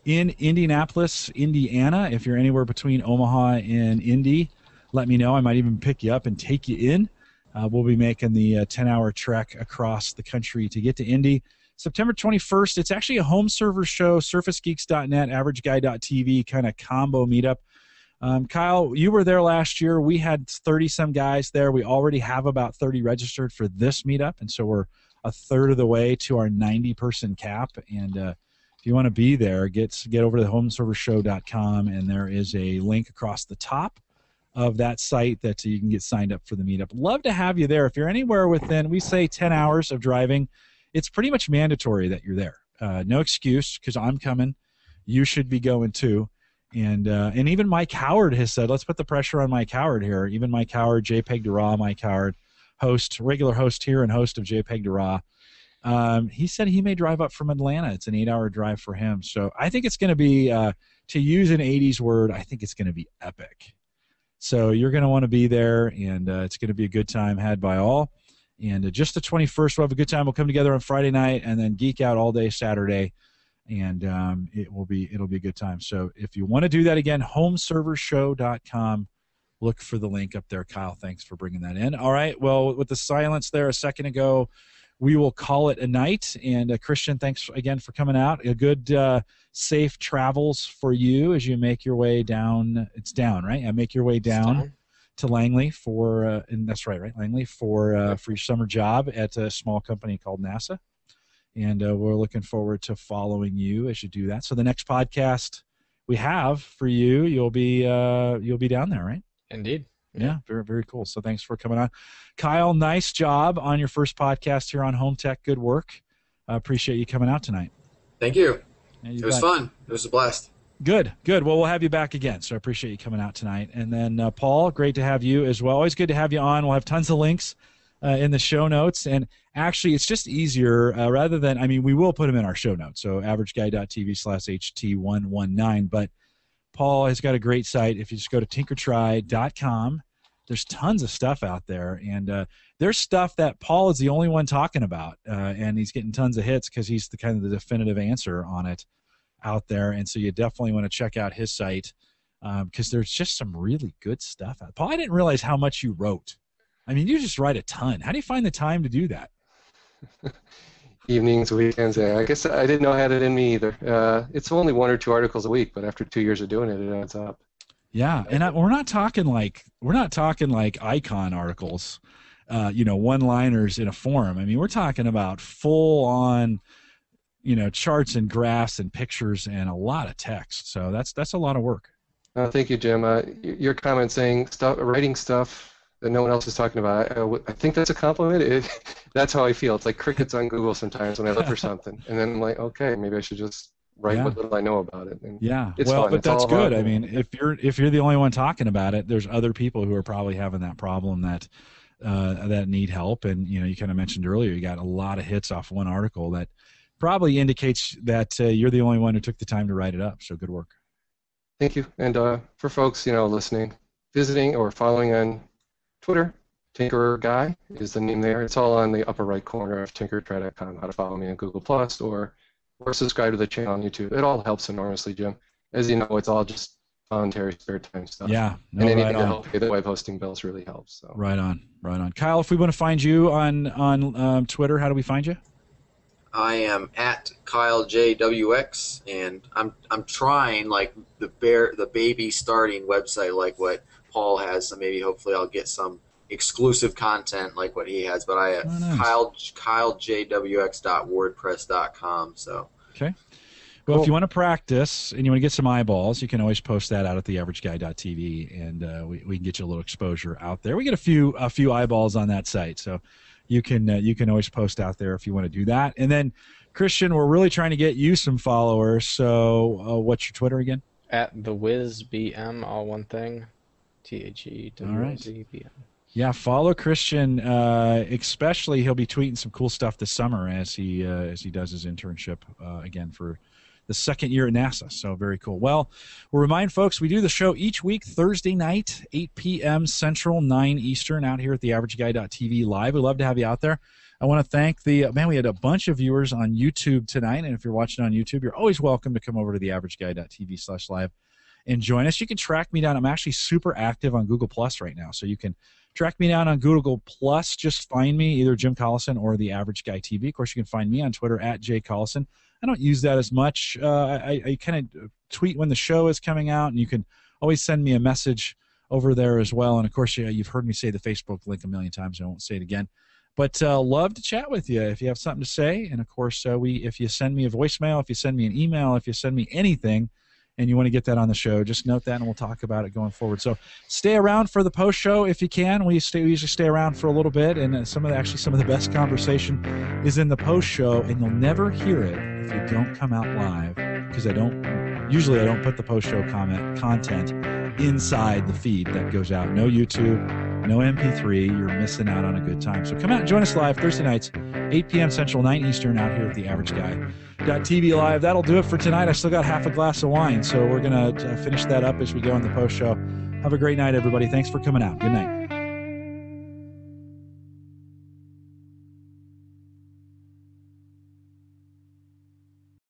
in Indianapolis, Indiana. If you're anywhere between Omaha and Indy, let me know. I might even pick you up and take you in. Uh, we'll be making the 10 uh, hour trek across the country to get to Indy. September 21st, it's actually a home server show, surfacegeeks.net, averageguy.tv kind of combo meetup. Um, Kyle, you were there last year. We had 30 some guys there. We already have about 30 registered for this meetup, and so we're a third of the way to our 90 person cap. And uh, if you want to be there, get get over to homeservershow.com, and there is a link across the top of that site that you can get signed up for the meetup. Love to have you there. If you're anywhere within, we say 10 hours of driving, it's pretty much mandatory that you're there. Uh, no excuse because I'm coming. You should be going too. And uh, and even Mike Howard has said, let's put the pressure on Mike Howard here. Even Mike Howard, JPEG to Raw, Mike Howard, host, regular host here and host of JPEG to Raw. Um, he said he may drive up from Atlanta. It's an eight-hour drive for him. So I think it's going to be, uh, to use an '80s word, I think it's going to be epic. So you're going to want to be there, and uh, it's going to be a good time had by all. And uh, just the 21st, we'll have a good time. We'll come together on Friday night and then geek out all day Saturday, and um, it will be it'll be a good time. So if you want to do that again, homeservershow.com. Look for the link up there, Kyle. Thanks for bringing that in. All right. Well, with the silence there a second ago, we will call it a night. And uh, Christian, thanks again for coming out. A good, uh, safe travels for you as you make your way down. It's down, right? Yeah, make your way down, down. to Langley for, uh, and that's right, right? Langley for uh, for your summer job at a small company called NASA. And uh, we're looking forward to following you as you do that. So the next podcast we have for you, you'll be uh, you'll be down there, right? Indeed. Yeah, very very cool. So thanks for coming on, Kyle. Nice job on your first podcast here on Home Tech. Good work. I appreciate you coming out tonight. Thank you. Yeah, you it was fun. It was a blast. Good, good. Well, we'll have you back again. So I appreciate you coming out tonight. And then uh, Paul, great to have you as well. Always good to have you on. We'll have tons of links uh, in the show notes. And actually, it's just easier uh, rather than I mean, we will put them in our show notes. So averageguy.tv slash ht119. But Paul has got a great site. If you just go to tinkertry.com there's tons of stuff out there, and uh, there's stuff that Paul is the only one talking about, uh, and he's getting tons of hits because he's the kind of the definitive answer on it out there. And so you definitely want to check out his site because um, there's just some really good stuff out. Paul, I didn't realize how much you wrote. I mean, you just write a ton. How do you find the time to do that? Evenings, weekends. I guess I didn't know I had it in me either. Uh, it's only one or two articles a week, but after two years of doing it, it adds up. Yeah, and I, we're not talking like we're not talking like icon articles, uh, you know, one-liners in a forum. I mean, we're talking about full-on, you know, charts and graphs and pictures and a lot of text. So that's that's a lot of work. Uh, thank you, Jim. Uh, your comment saying stuff, writing stuff that no one else is talking about. I, I think that's a compliment. It, that's how I feel. It's like crickets on Google sometimes when I look for something, and then I'm like, okay, maybe I should just write yeah. what little I know about it. And yeah, well, fun. but it's that's good. I mean, if you're if you're the only one talking about it, there's other people who are probably having that problem that uh, that need help. And you know, you kind of mentioned earlier, you got a lot of hits off one article that probably indicates that uh, you're the only one who took the time to write it up. So good work. Thank you. And uh, for folks, you know, listening, visiting or following on Twitter, Tinkerer Guy is the name there. It's all on the upper right corner of tinkertry.com. How to follow me on Google Plus or or subscribe to the channel on YouTube. It all helps enormously, Jim. As you know, it's all just voluntary spare time stuff. Yeah, no, and anything right to on. help pay the web hosting bills really helps. So. Right on, right on. Kyle, if we want to find you on on um, Twitter, how do we find you? I am at Kyle JWX, and I'm I'm trying like the bear the baby starting website like what Paul has. So maybe hopefully I'll get some exclusive content like what he has. But I uh, Oh, nice. Kyle KyleJWX.wordpress.com. So okay. Well, if you want to practice and you want to get some eyeballs, you can always post that out at theaverageguy.tv, and uh, we, we can get you a little exposure out there. We get a few a few eyeballs on that site, so you can uh, you can always post out there if you want to do that. And then, Christian, we're really trying to get you some followers. So, uh, what's your Twitter again? At the Wiz BM, all one thing. T H E W I Z B M. Yeah, follow Christian. Uh, especially, he'll be tweeting some cool stuff this summer as he uh, as he does his internship uh, again for the second year at NASA. So very cool. Well, we'll remind folks we do the show each week Thursday night, 8 p.m. Central, 9 Eastern, out here at the AverageGuy.tv live. We'd love to have you out there. I want to thank the man. We had a bunch of viewers on YouTube tonight, and if you're watching on YouTube, you're always welcome to come over to the AverageGuy.tv/live and join us. You can track me down. I'm actually super active on Google Plus right now, so you can track me down on Google Plus. Just find me either Jim Collison or the Average Guy TV. Of course, you can find me on Twitter at Jay Collison. I don't use that as much. Uh, I, I kind of tweet when the show is coming out, and you can always send me a message over there as well. And of course, yeah, you've heard me say the Facebook link a million times. I won't say it again. But uh, love to chat with you if you have something to say. And of course, uh, we if you send me a voicemail, if you send me an email, if you send me anything, and you want to get that on the show, just note that, and we'll talk about it going forward. So stay around for the post show if you can. We stay we usually stay around for a little bit, and uh, some of the, actually some of the best conversation is in the post show, and you'll never hear it if you don't come out live because I don't usually I don't put the post show comment content inside the feed that goes out. No YouTube, no MP3. You're missing out on a good time. So come out and join us live Thursday nights, 8 p.m. Central, 9 Eastern, out here at the Average Guy. TV live. That'll do it for tonight. I still got half a glass of wine, so we're gonna uh, finish that up as we go in the post show. Have a great night, everybody. Thanks for coming out. Good night.